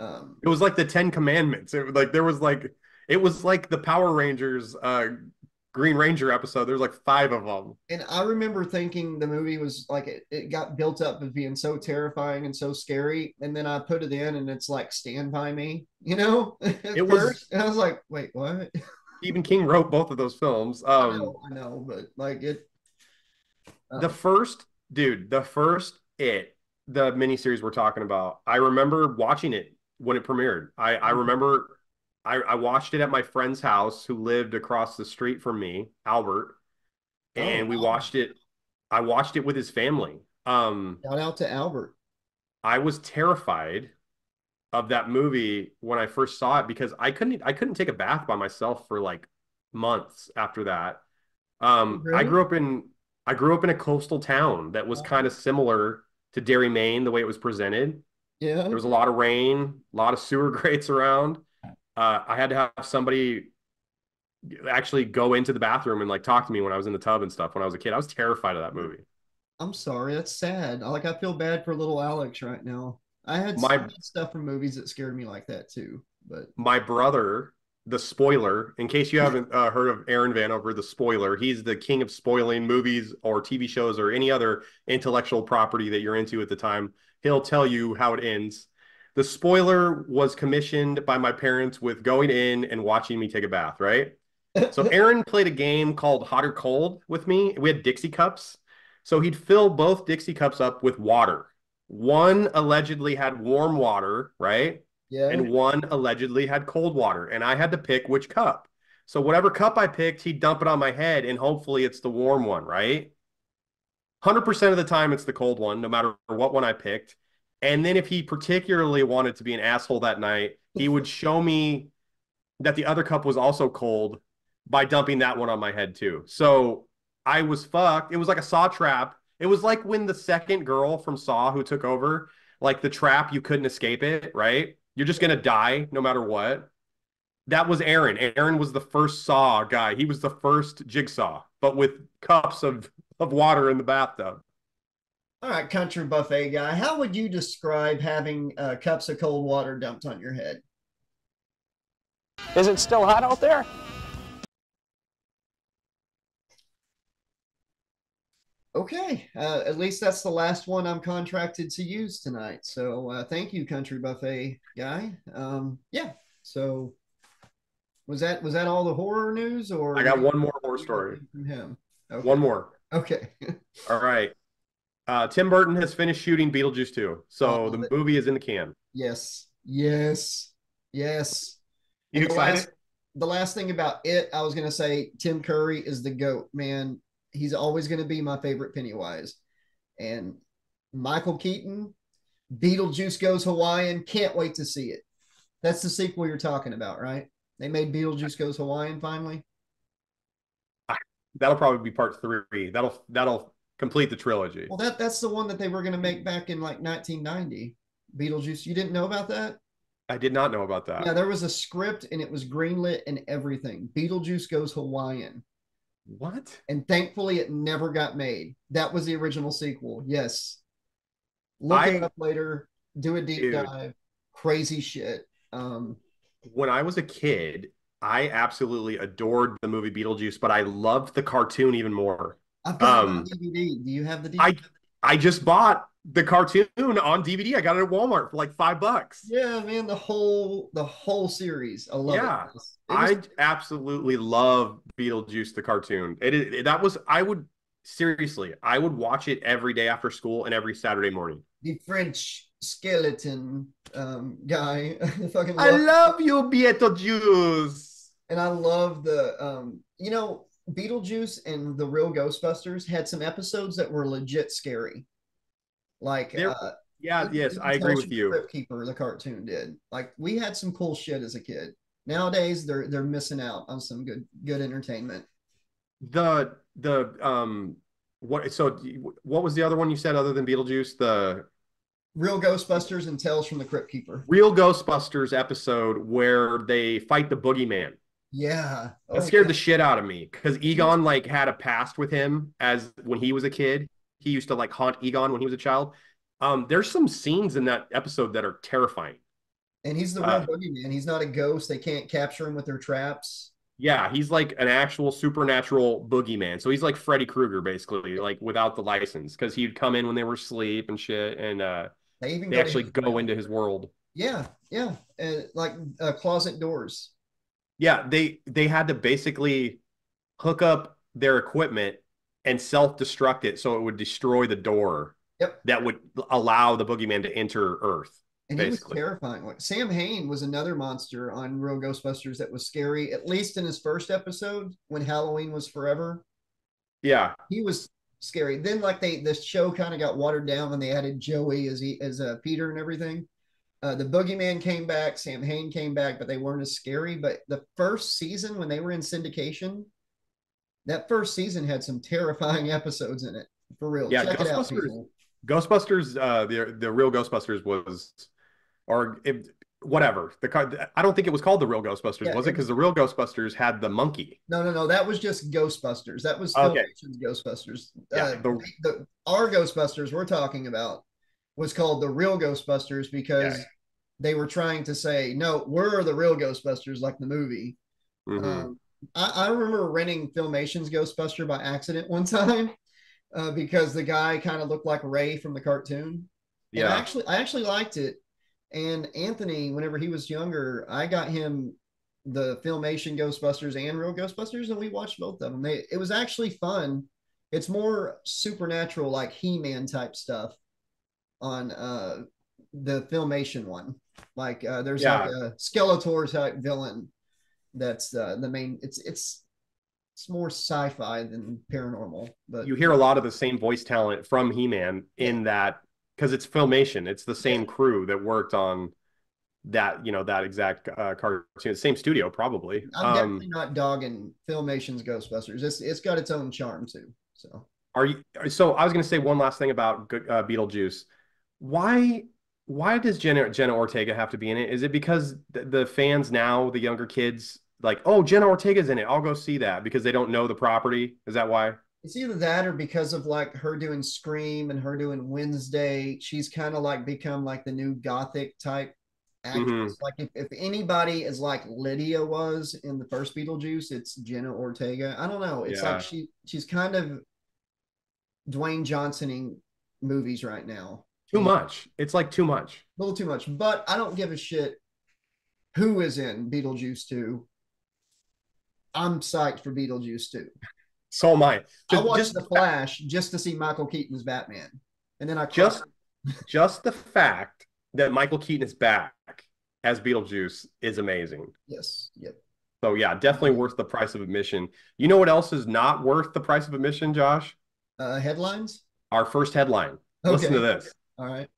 Um, It was like the Ten Commandments. It was like there was like it was like the Power Rangers uh Green Ranger episode. There's like five of them. and I remember thinking the movie was like it, it got built up of being so terrifying and so scary, and then I put it in and it's like Stand by Me, you know? It was- first, and I was like, wait, what? Stephen King wrote both of those films. I Um know, I know, but like it. the first dude, the first it, the miniseries we're talking about, I remember watching it when it premiered. I, I remember I, I watched it at my friend's house who lived across the street from me, Albert, and we wow. watched it. I watched it with his family. Um, Shout out to Albert. I was terrified of that movie when I first saw it because I couldn't I couldn't take a bath by myself for like months after that. Um, I grew up in I grew up in a coastal town that was Oh. kind of similar to Derry, Maine, the way it was presented. Yeah. There was a lot of rain, a lot of sewer grates around. Uh, I had to have somebody actually go into the bathroom and like talk to me when I was in the tub and stuff when I was a kid. I was terrified of that movie. I'm sorry. That's sad. Like I feel bad for little Alex right now. I had My- stuff from movies that scared me like that too. But my brother, the spoiler, in case you haven't uh, heard of Aaron Vanover, the spoiler, he's the king of spoiling movies or TV shows or any other intellectual property that you're into at the time. He'll tell you how it ends. The spoiler was commissioned by my parents with going in and watching me take a bath, right? So Aaron played a game called Hot or Cold with me. We had Dixie cups. So he'd fill both Dixie cups up with water. One allegedly had warm water, right? yeah. and one allegedly had cold water and i had to pick which cup so whatever cup i picked he'd dump it on my head and hopefully it's the warm one right 100% of the time it's the cold one no matter what one i picked and then if he particularly wanted to be an asshole that night he would show me that the other cup was also cold by dumping that one on my head too so i was fucked it was like a saw trap it was like when the second girl from saw who took over like the trap you couldn't escape it right you're just gonna die no matter what. That was Aaron. Aaron was the first saw guy. He was the first jigsaw, but with cups of, of water in the bathtub. All right, country buffet guy. How would you describe having uh, cups of cold water dumped on your head? Is it still hot out there? Okay, uh, at least that's the last one I'm contracted to use tonight. So uh, thank you, Country Buffet guy. Um, yeah. So was that was that all the horror news, or I got one more horror story. from him? Okay. One more. Okay. All right. Uh, Tim Burton has finished shooting Beetlejuice 2. So Oh, the but- movie is in the can. yes. Yes. Yes. You And the excited? last, the last thing about it, I was gonna say Tim Curry is the goat, man. He's always gonna be my favorite Pennywise. And Michael Keaton, Beetlejuice Goes Hawaiian. Can't wait to see it. That's the sequel you're talking about, right? They made Beetlejuice Goes Hawaiian finally. That'll probably be part three. That'll that'll complete the trilogy. Well, that that's the one that they were gonna make back in like 1990. Beetlejuice. You didn't know about that? I did not know about that. Yeah, there was a script and it was greenlit and everything. Beetlejuice Goes Hawaiian. What? and thankfully it never got made. That was the original sequel. Yes. Look I- it up later. Do a deep Dude. dive. Crazy shit. Um, When I was a kid, I absolutely adored the movie Beetlejuice, but I loved the cartoon even more. I've got it Um, on DVD. Do you have the DVD? I I just bought the cartoon on DVD. I got it at Walmart for like five bucks. yeah, man, the whole the whole series. I love Yeah. it. It was- I absolutely love Beetlejuice the cartoon. It, it that was I would seriously I would watch it every day after school and every Saturday morning. the French skeleton um guy. I fucking I love, love you, Beetlejuice. and I love the um you know Beetlejuice and the real Ghostbusters had some episodes that were legit scary. Like There- uh Yeah, yes, I agree with you. Crypt Keeper, the cartoon did. Like we had some cool shit as a kid. Nowadays, they're they're missing out on some good good entertainment. The the um what so what was the other one you said other than Beetlejuice? The Real Ghostbusters and Tales from the Crypt Keeper. real Ghostbusters episode where they fight the boogeyman. Yeah, That Oh, scared the shit out of me because Egon like had a past with him as when he was a kid. He used to like haunt Egon when he was a child. Um, there's some scenes in that episode that are terrifying. And he's the real uh, boogeyman. He's not a ghost. They can't capture him with their traps. Yeah, he's like an actual supernatural boogeyman. So he's like Freddy Krueger basically, like without the license, because he'd come in when they were asleep and shit, and uh, They even they actually go into his world. Yeah, yeah, and like uh, closet doors. Yeah, they they had to basically hook up their equipment and self-destruct it so it would destroy the door Yep. that would allow the boogeyman to enter Earth. And he was Basically. terrifying. Like Samhain was another monster on Real Ghostbusters that was scary, at least in his first episode when Halloween was forever. Yeah, he was scary. Then like they the show kind of got watered down when they added Joey as he as uh, Peter and everything. Uh, the Boogeyman came back, Samhain came back, but they weren't as scary. But the first season when they were in syndication, that first season had some terrifying episodes in it. For real, Yeah, check it out, Ghostbusters- Ghostbusters. Uh, the the real Ghostbusters was, or it, whatever. The I don't think it was called the real Ghostbusters, Yeah, was it? it Because the real Ghostbusters had the monkey. No, no, no, that was just Ghostbusters. That was Okay. Ghostbusters. Yeah, uh, the- the, our Ghostbusters we're talking about was called the real Ghostbusters because Yeah. they were trying to say, no, we're the real Ghostbusters, like the movie. Mhm. Um, I, I remember renting Filmation's Ghostbuster by accident one time uh, because the guy kind of looked like Ray from the cartoon. And I yeah, actually, I actually liked it. And Anthony, whenever he was younger, I got him the Filmation Ghostbusters and Real Ghostbusters, and we watched both of them. They, it was actually fun. It's more supernatural, like He-Man type stuff on uh, the Filmation one. Like uh, there's Yeah. like a Skeletor type villain that's uh, the main. It's it's it's more sci-fi than paranormal, but you hear a lot of the same voice talent from He-Man in that because it's filmation. It's the same crew that worked on that, you know, that exact uh, cartoon. Same studio, probably. I'm Um, definitely not dogging Filmation's Ghostbusters. It's it's got its own charm too. So Are you so I was going to say one last thing about uh, Beetlejuice. Why why does Jenna Jenna Ortega have to be in it? Is it because the, the fans now, the younger kids, like, oh, Jenna Ortega's in it. I'll go see that because they don't know the property. Is that why? it's either that or because of like her doing Scream and her doing Wednesday, she's kind of like become like the new gothic type actress. Mm-hmm. Like if, if anybody is like Lydia was in the first Beetlejuice, it's Jenna Ortega. I don't know. It's Yeah. like she she's kind of Dwayne Johnsoning movies right now. Too much. It's like too much. A little too much, but I don't give a shit who is in Beetlejuice 2. I'm psyched for Beetlejuice 2. So am I. I Just- watched just The Flash just to see Michael Keaton's Batman. And then I Just- just the fact that Michael Keaton is back as Beetlejuice is amazing. yes, yep. So yeah, definitely worth the price of admission. You know what else is not worth the price of admission, Josh? Uh, headlines. Our first headline. Listen to this. All right.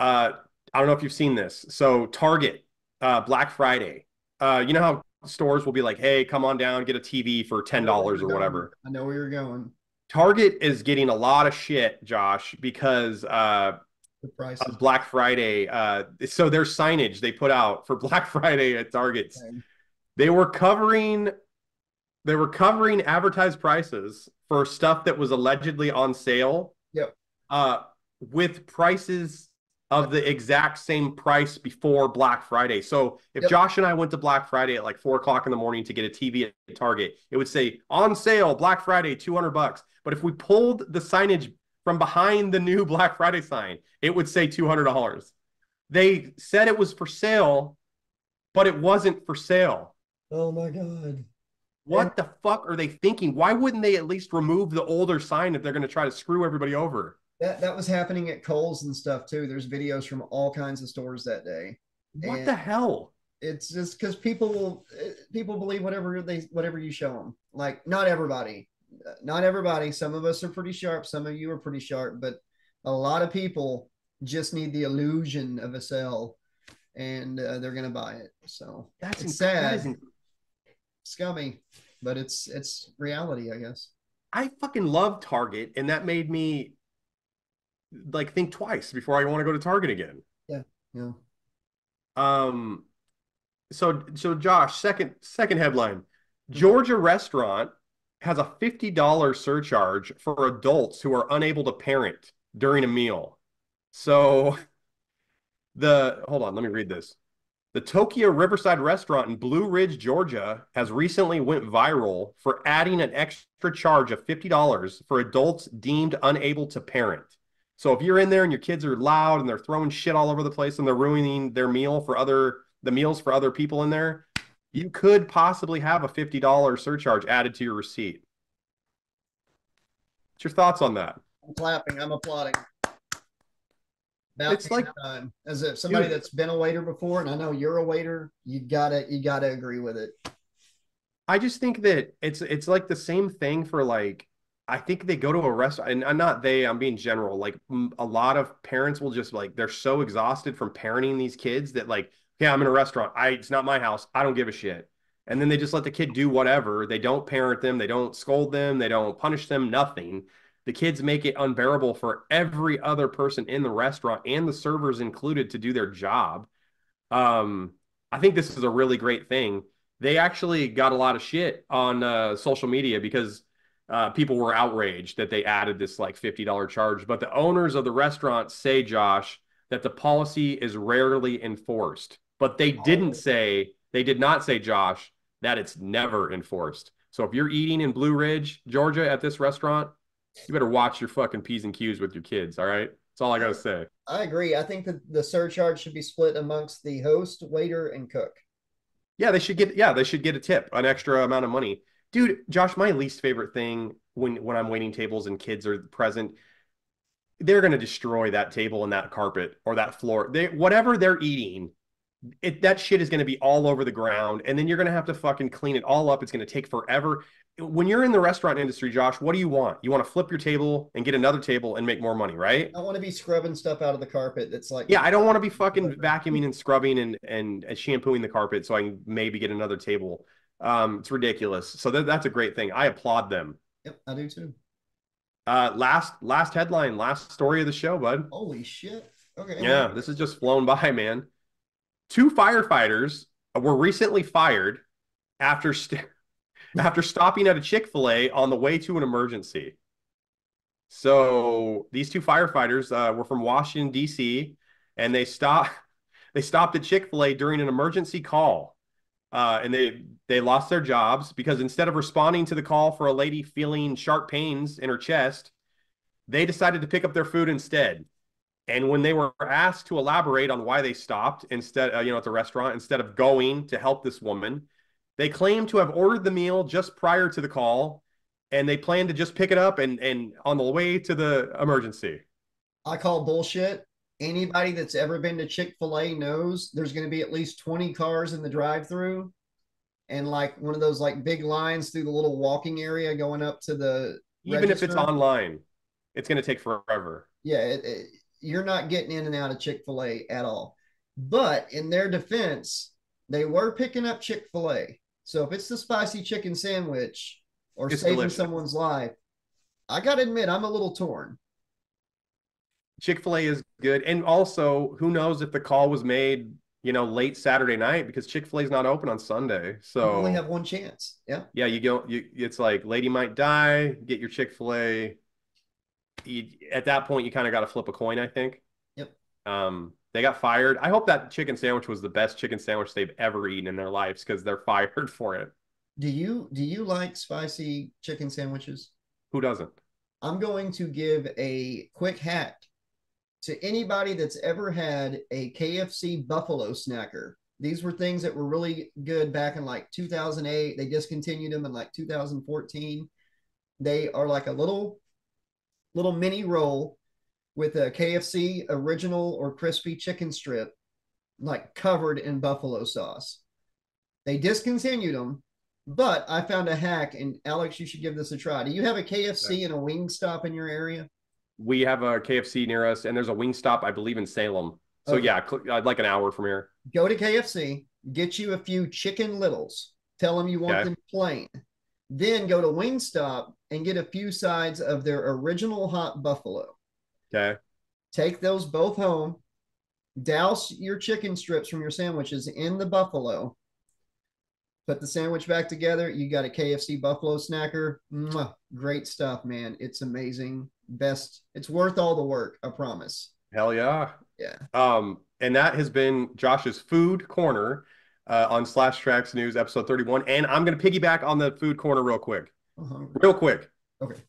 Uh, I don't know if you've seen this. So Target, uh, Black Friday. Uh, you know how stores will be like, "Hey, come on down, get a TV for ten dollars or whatever." I know where you're going. Target is getting a lot of shit, Josh, because uh, The price. of Black Friday. Uh, so their signage they put out for Black Friday at Targets. They were covering they were covering advertised prices for stuff that was allegedly on sale. Yep. Uh, with prices of the exact same price before Black Friday. So if Yep. Josh and I went to Black Friday at like four o'clock in the morning to get a TV at Target, it would say on sale Black Friday, 200 bucks. But if we pulled the signage from behind the new Black Friday sign, it would say $200. They said it was for sale, but it wasn't for sale. Oh my god. What the fuck are they thinking? Why wouldn't they at least remove the older sign if they're going to try to screw everybody over? That that was happening at Kohl's and stuff too. There's videos from all kinds of stores that day. What And- the hell? It's just because people will people believe whatever they whatever you show them. Like not everybody, not everybody. Some of us are pretty sharp. Some of you are pretty sharp, but a lot of people just need the illusion of a sale, and uh, they're gonna buy it. So That's inc- sad, That is inc- scummy, but it's it's reality, I guess. I fucking love Target, and that made me like think twice before I want to go to Target again. Yeah. Yeah. Um, so so Josh, second second headline: Georgia restaurant has a fifty dollar surcharge for adults who are unable to parent during a meal. So the hold on, let me read this. The Tokyo Riverside restaurant in Blue Ridge, Georgia, has recently went viral for adding an extra charge of $50 for adults deemed unable to parent. So if you're in there and your kids are loud and they're throwing shit all over the place and they're ruining their meal for other the meals for other people in there, you could possibly have a $50 surcharge added to your receipt. What's your thoughts on that? I'm clapping. I'm applauding. About It's like- time. as if somebody Dude. that's been a waiter before, and I know you're a waiter, you gotta you gotta agree with it. I just think that it's it's like the same thing for like I think they go to a restaurant and I'm not they I'm being general like a lot of parents will just like they're so exhausted from parenting these kids that like yeah I'm in a restaurant. I it's not my house. I don't give a shit. And then they just let the kid do whatever. They don't parent them. They don't scold them. They don't punish them. Nothing. The kids make it unbearable for every other person in the restaurant and the servers included to do their job. Um I think this is a really great thing. They actually got a lot of shit on uh, social media because uh, people were outraged that they added this like $50 charge. But the owners of the restaurant say, Josh, that the policy is rarely enforced. But they didn't say, they did not say, Josh, that it's never enforced. So if you're eating in Blue Ridge, Georgia at this restaurant, you better watch your fucking P's and Q's with your kids. All right. That's all I got to say. I agree. I think that the surcharge should be split amongst the host, waiter, and cook. Yeah, they should get yeah, they should get a tip, an extra amount of money. Dude, Josh, my least favorite thing when when I'm waiting tables and kids are present, they're gonna destroy that table and that carpet or that floor. They whatever they're eating, it that shit is gonna be all over the ground, and then you're gonna have to fucking clean it all up. It's gonna take forever. When you're in the restaurant industry, Josh, what do you want? You want to flip your table and get another table and make more money, right? I want to be scrubbing stuff out of the carpet that's like Yeah, I don't want to be fucking vacuuming and scrubbing and, and and shampooing the carpet so I can maybe get another table. Um, it's ridiculous. So that, that's a great thing. I applaud them. Yep, I do too. Uh, last last headline, last story of the show, bud. Holy shit. Okay. Yeah, this has just flown by, man. Two firefighters were recently fired after st- after stopping at a Chick-fil-A on the way to an emergency. So these two firefighters uh, were from Washington D.C. and they stopped they stopped at Chick-fil-A during an emergency call. Uh, and they they lost their jobs because instead of responding to the call for a lady feeling sharp pains in her chest, they decided to pick up their food instead. And when they were asked to elaborate on why they stopped instead, uh, you know, at the restaurant instead of going to help this woman, they claimed to have ordered the meal just prior to the call, and they planned to just pick it up and and on the way to the emergency. I call bullshit. Anybody that's ever been to Chick fil A knows there's going to be at least 20 cars in the drive through and like one of those like big lines through the little walking area going up to the. Even if it's online, it's going to take forever. Yeah, it, it, you're not getting in and out of Chick fil A at all. But in their defense, they were picking up Chick fil A. So if it's the spicy chicken sandwich or It's saving delicious. someone's life, I got to admit, I'm a little torn. Chick fil A is good. And also, who knows if the call was made, you know, late Saturday night because Chick fil A is not open on Sunday. So you only have one chance. Yeah. yeah, you go, you, it's like lady might die, get your Chick fil A. You, at that point, you kind of got to flip a coin, I think. Yep. Um, they got fired. I hope that chicken sandwich was the best chicken sandwich they've ever eaten in their lives because they're fired for it. Do you do you like spicy chicken sandwiches? Who doesn't? I'm going to give a quick hack to anybody that's ever had a KFC Buffalo Snacker. These were things that were really good back in like 2008. They discontinued them in like 2014. They are like a little little mini roll with a KFC original or crispy chicken strip like covered in buffalo sauce. They discontinued them, but I found a hack and Alex you should give this a try. Do you have a KFC and a Wingstop in your area? We have a KFC near us, and there's a Wingstop, I believe, in Salem. So Okay. yeah, cl- uh, like an hour from here. go to KFC, get you a few chicken littles, tell them you want Okay. them plain. Then go to Wingstop and get a few sides of their original hot buffalo. Okay. Take those both home, douse your chicken strips from your sandwiches in the buffalo. Put the sandwich back together. You got a KFC buffalo snacker. Mwah. Great stuff, man. It's amazing. Best. It's worth all the work. I promise. Hell yeah. Yeah. Um, and that has been Josh's food corner uh, on Slash Trax News episode 31. And I'm going to piggyback on the food corner real quick. Hungry. Real quick. Okay.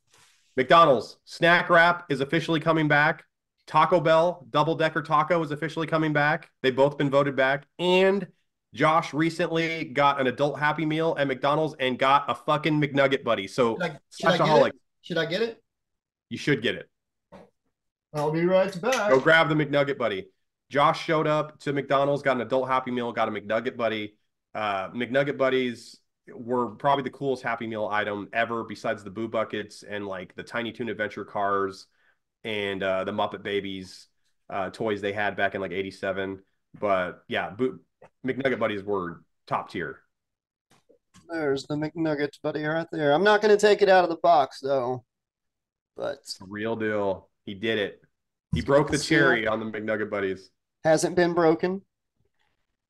McDonald's snack wrap is officially coming back. Taco Bell double decker taco is officially coming back. They've both been voted back. And Josh recently got an adult Happy Meal at McDonald's and got a fucking McNugget buddy. So, Should I, should I get it? Should I get it? You should get it. I'll be right back. Go grab the McNugget buddy. Josh showed up to McDonald's, got an adult Happy Meal, got a McNugget buddy. Uh, McNugget buddies were probably the coolest Happy Meal item ever, besides the Boo Buckets and like the Tiny Toon Adventure cars and uh, the Muppet Babies uh, toys they had back in like '87. But yeah, Boo- McNugget buddies were top tier. There's the McNugget buddy, right there. I'm not going to take it out of the box, though. But Real deal. He did it. He broke the cherry on the McNugget buddies. hasn't been broken.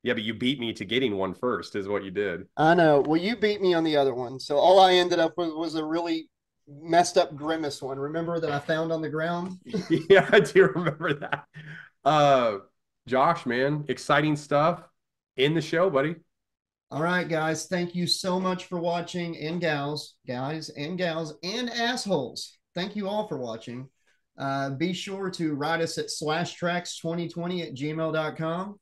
Yeah, but you beat me to getting one first, is what you did. I know. Well, you beat me on the other one. So all I ended up with was a really messed up grimace one. Remember that I found on the ground? yeah, I do remember that. Uh Josh, man, exciting stuff in the show, buddy. All right, guys. Thank you so much for watching, and gals, guys, and gals, and assholes. Thank you all for watching. Uh, be sure to write us at slashtrax2020 at gmail.com.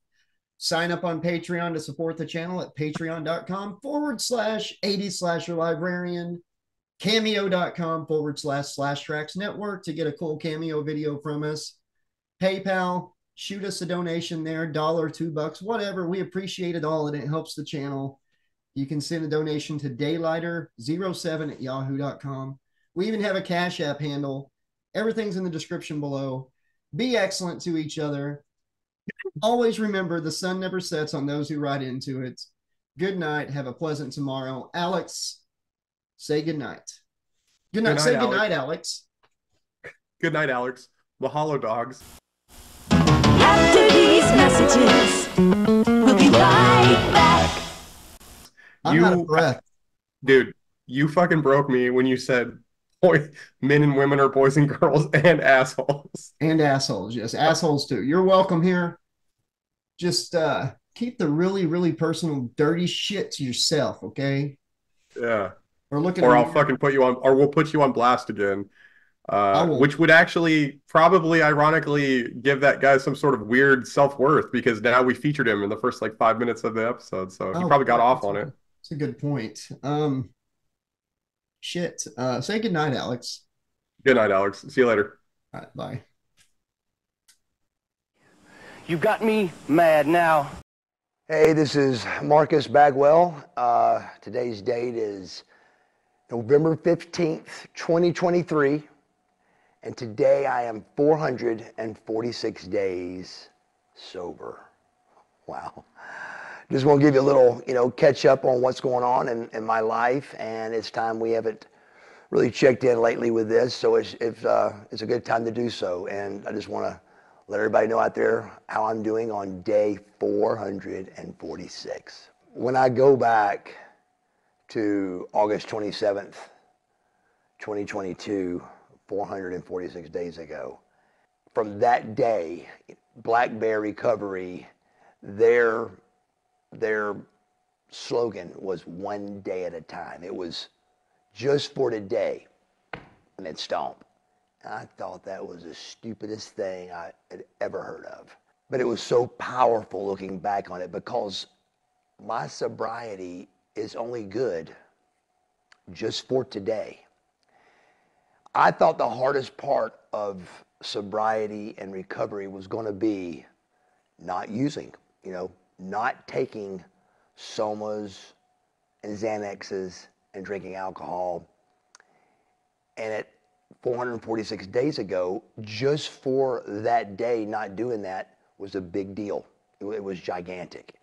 Sign up on Patreon to support the channel at patreon.com forward slash 80 slasher librarian, cameo.com forward slash slash trax network to get a cool cameo video from us. PayPal, shoot us a donation there, dollar, two bucks, whatever. We appreciate it all and it helps the channel. You can send a donation to daylighter07 at yahoo.com. We even have a Cash App handle. Everything's in the description below. Be excellent to each other. Always remember the sun never sets on those who ride into it. Good night. Have a pleasant tomorrow. Alex, say good night. Good night. Good night, say good night, Alex. Good night, Alex. Mahalo dogs. After these messages, we'll be right back. I'm out You- of breath. Dude, you fucking broke me when you said boy men and women are boys and girls and assholes. and assholes yes assholes too you're welcome here just uh keep the really really personal dirty shit to yourself okay Yeah. or look at Or I'll fucking put you on or we'll put you on blast again. uh, which would actually probably ironically give that guy some sort of weird self-worth because now we featured him in the first like five minutes of the episode. So he Oh, probably got off on it. That's a good point. Um, shit. Uh, say goodnight, Alex. Good night, Alex. See you later. All right, bye. You got me mad now. Hey, this is Marcus Bagwell. Uh, today's date is November 15th, 2023. And today I am 446 days sober. Wow. Just want to give you a little, you know, catch up on what's going on in, in my life. And it's time we haven't really checked in lately with this. So it's, uh, it's a good time to do so. And I just want to let everybody know out there how I'm doing on day 446. When I go back to August 27th, 2022, 446 days ago, from that day, Black Bear Recovery, their, their slogan was one day at a time. It was just for today, and then stomp. I thought that was the stupidest thing I had ever heard of. But it was so powerful looking back on it because my sobriety is only good just for today. I thought the hardest part of sobriety and recovery was going to be not using, you know, not taking somas and Xanaxes and drinking alcohol. And at 446 days ago, just for that day not doing that was a big deal. It, it was gigantic.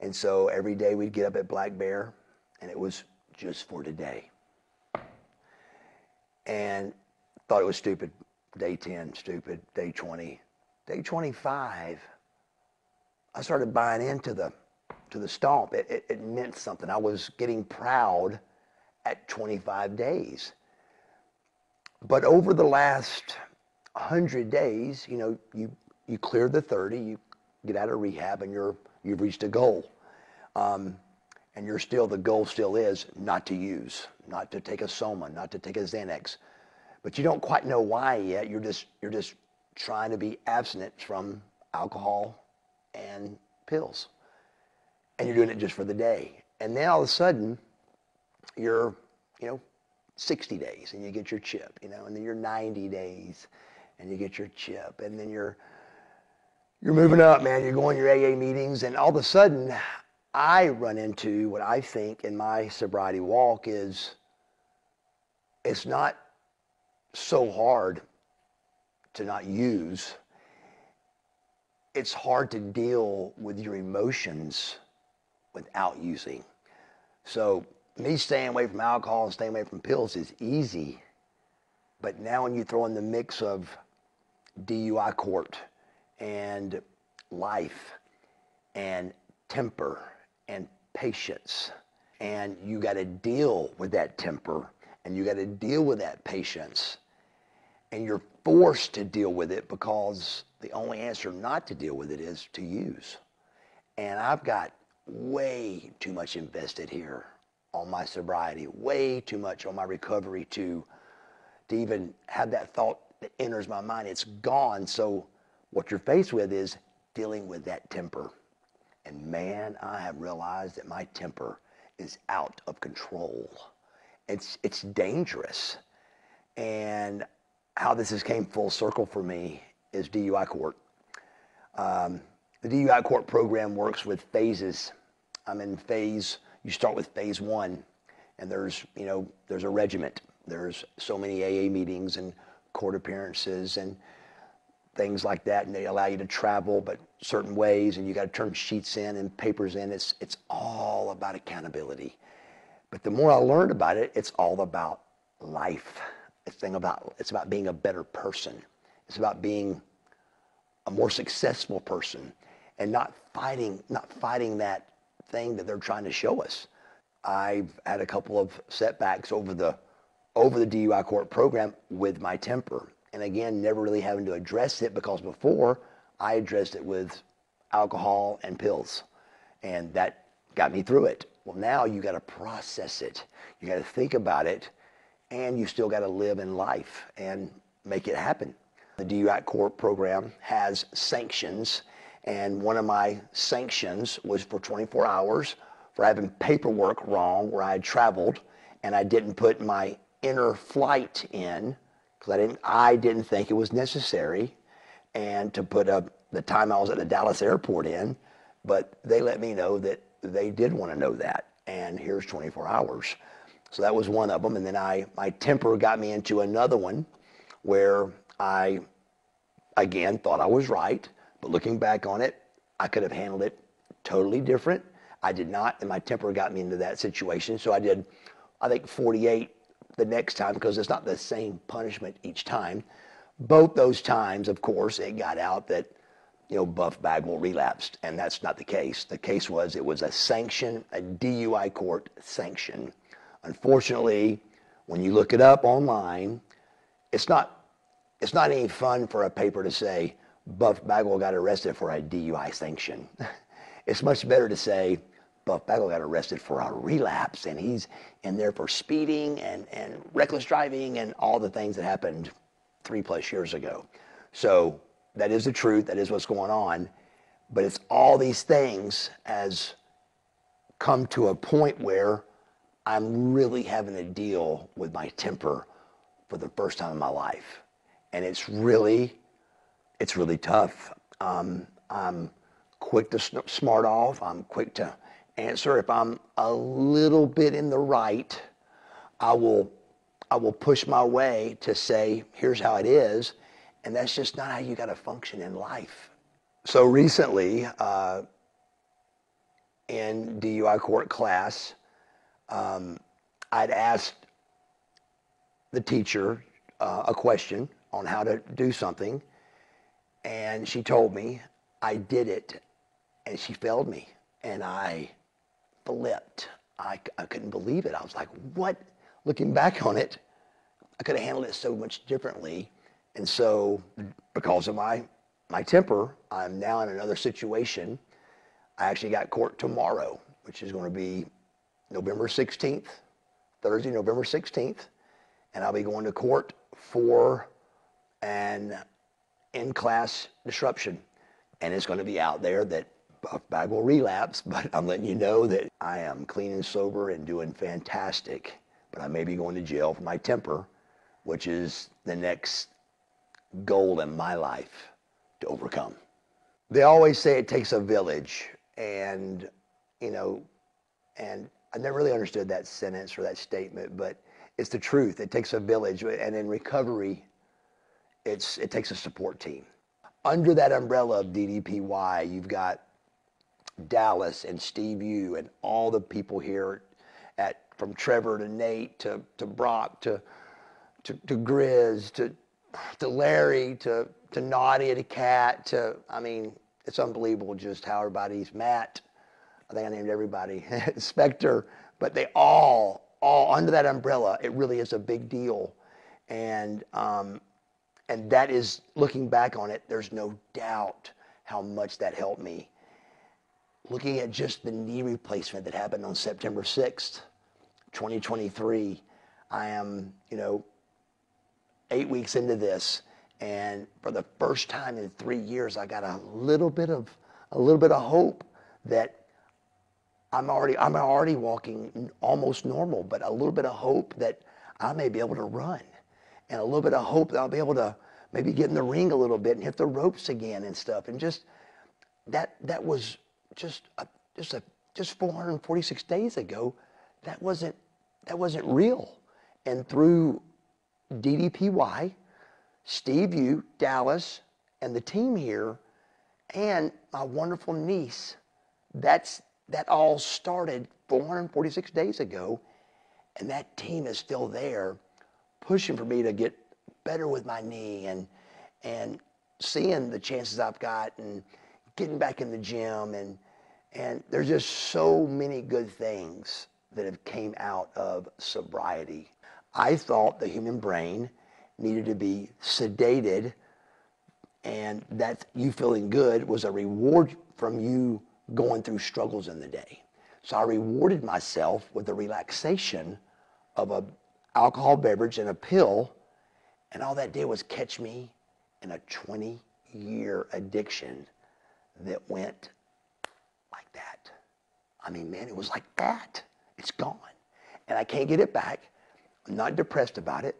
And so every day we'd get up at Black Bear, and it was just for today. And thought it was stupid. Day 10, stupid. Day 20. Day 25, I started buying into the to the stomp. It, it, it meant something. I was getting proud at 25 days. But over the last 100 days, you know, you, you clear the 30, you get out of rehab, and you're, you've reached a goal. Um, and you're still, the goal still is not to use, not to take a Soma, not to take a Xanax. But you don't quite know why yet. You're just, you're just trying to be abstinent from alcohol and pills. And you're doing it just for the day. And then all of a sudden, you're, you know, 60 days and you get your chip, you know, and then you're 90 days and you get your chip. And then you're, you're moving up, man. You're going your AA meetings, and all of a sudden, I run into what I think in my sobriety walk is it's not so hard to not use. It's hard to deal with your emotions without using. So me staying away from alcohol and staying away from pills is easy. But now when you throw in the mix of DUI court and life and temper and patience, and you got to deal with that temper and you got to deal with that patience, and you're forced to deal with it because the only answer not to deal with it is to use. And I've got way too much invested here on my sobriety, way too much on my recovery to to even have that thought that enters my mind. It's gone. So what you're faced with is dealing with that temper. And man, I have realized that my temper is out of control. It's it's dangerous. And how this has came full circle for me is DUI court. Um, the DUI court program works with phases. I'm in phase. You start with phase one, and there's you know there's a regiment. There's so many AA meetings and court appearances and things like that, and they allow you to travel, but certain ways, and you got to turn sheets in and papers in. It's it's all about accountability. But the more I learned about it, it's all about life. Thing about it's about being a better person. It's about being a more successful person and not fighting not fighting that thing that they're trying to show us. I've had a couple of setbacks over the over the DUI court program with my temper. And again, never really having to address it because before I addressed it with alcohol and pills. And that got me through it. Well, now you got to process it. You got to think about it and you still got to live in life and make it happen. The DUI court program has sanctions, and one of my sanctions was for 24 hours for having paperwork wrong where I had traveled and I didn't put my inner flight in because I didn't, I didn't think it was necessary and to put up the time I was at the Dallas airport in, but they let me know that they did want to know that, and here's 24 hours. So that was one of them, and then I my temper got me into another one, where I again thought I was right, but looking back on it, I could have handled it totally different. I did not, and my temper got me into that situation. So I did, I think 48 the next time because it's not the same punishment each time. Both those times, of course, it got out that you know Buff Bagwell relapsed, and that's not the case. The case was it was a sanction, a DUI court sanction. Unfortunately, when you look it up online, it's not it's not any fun for a paper to say Buff Bagwell got arrested for a DUI sanction. it's much better to say Buff Bagwell got arrested for a relapse and he's in there for speeding and, and reckless driving and all the things that happened three plus years ago. So that is the truth. That is what's going on. But it's all these things as come to a point where I'm really having to deal with my temper for the first time in my life. And it's really, it's really tough. Um, I'm quick to smart off. I'm quick to answer. If I'm a little bit in the right, I will, I will push my way to say, here's how it is. And that's just not how you got to function in life. So recently, uh, in DUI court class, um, I'd asked the teacher uh, a question on how to do something, and she told me I did it, and she failed me, and I flipped. I, I couldn't believe it. I was like, what? Looking back on it, I could have handled it so much differently. And so, because of my, my temper, I'm now in another situation. I actually got court tomorrow, which is going to be November 16th, Thursday, November 16th. And I'll be going to court for an in class disruption. And it's going to be out there that Buff Bagwell relapse, but I'm letting you know that I am clean and sober and doing fantastic. But I may be going to jail for my temper, which is the next goal in my life to overcome. They always say it takes a village, and you know, and I never really understood that sentence or that statement, but it's the truth. It takes a village, and in recovery, it's it takes a support team. Under that umbrella of DDPY, you've got Dallas and Steve Yu and all the people here at from Trevor to Nate to to Brock to to, to Grizz to to Larry to to Nadia to Cat to I mean it's unbelievable just how everybody's Matt. I think I named everybody Spectre, but they all all under that umbrella. It really is a big deal, and um, and that is looking back on it. There's no doubt how much that helped me. Looking at just the knee replacement that happened on September 6th, 2023, I am you know eight weeks into this, and for the first time in three years, I got a little bit of a little bit of hope that I'm already I'm already walking almost normal, but a little bit of hope that I may be able to run, and a little bit of hope that I'll be able to maybe get in the ring a little bit and hit the ropes again and stuff, and just that that was just a, just a just 446 days ago. That wasn't that wasn't real, and through DDPY, Steve Yu, Dallas, and the team here, and my wonderful niece. That's that all started 446 days ago, and that team is still there, pushing for me to get better with my knee and and seeing the chances I've got and getting back in the gym and and there's just so many good things that have came out of sobriety. I thought the human brain needed to be sedated and that you feeling good was a reward from you going through struggles in the day. So I rewarded myself with the relaxation of a alcohol beverage and a pill, and all that did was catch me in a 20 year addiction that went like that. I mean, man, it was like that. It's gone. And I can't get it back. I'm not depressed about it.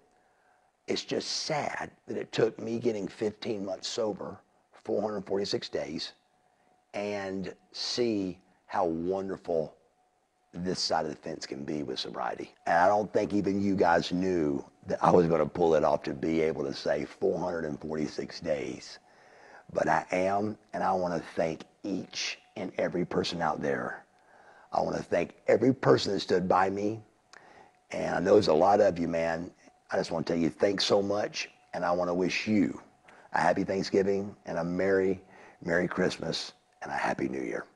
It's just sad that it took me getting 15 months sober, 446 days, and see how wonderful this side of the fence can be with sobriety. And I don't think even you guys knew that I was going to pull it off to be able to say 446 days. But I am, and I want to thank each and every person out there. I want to thank every person that stood by me. And I know there's a lot of you, man. I just want to tell you thanks so much. And I want to wish you a happy Thanksgiving and a Merry, Merry Christmas and a Happy New Year.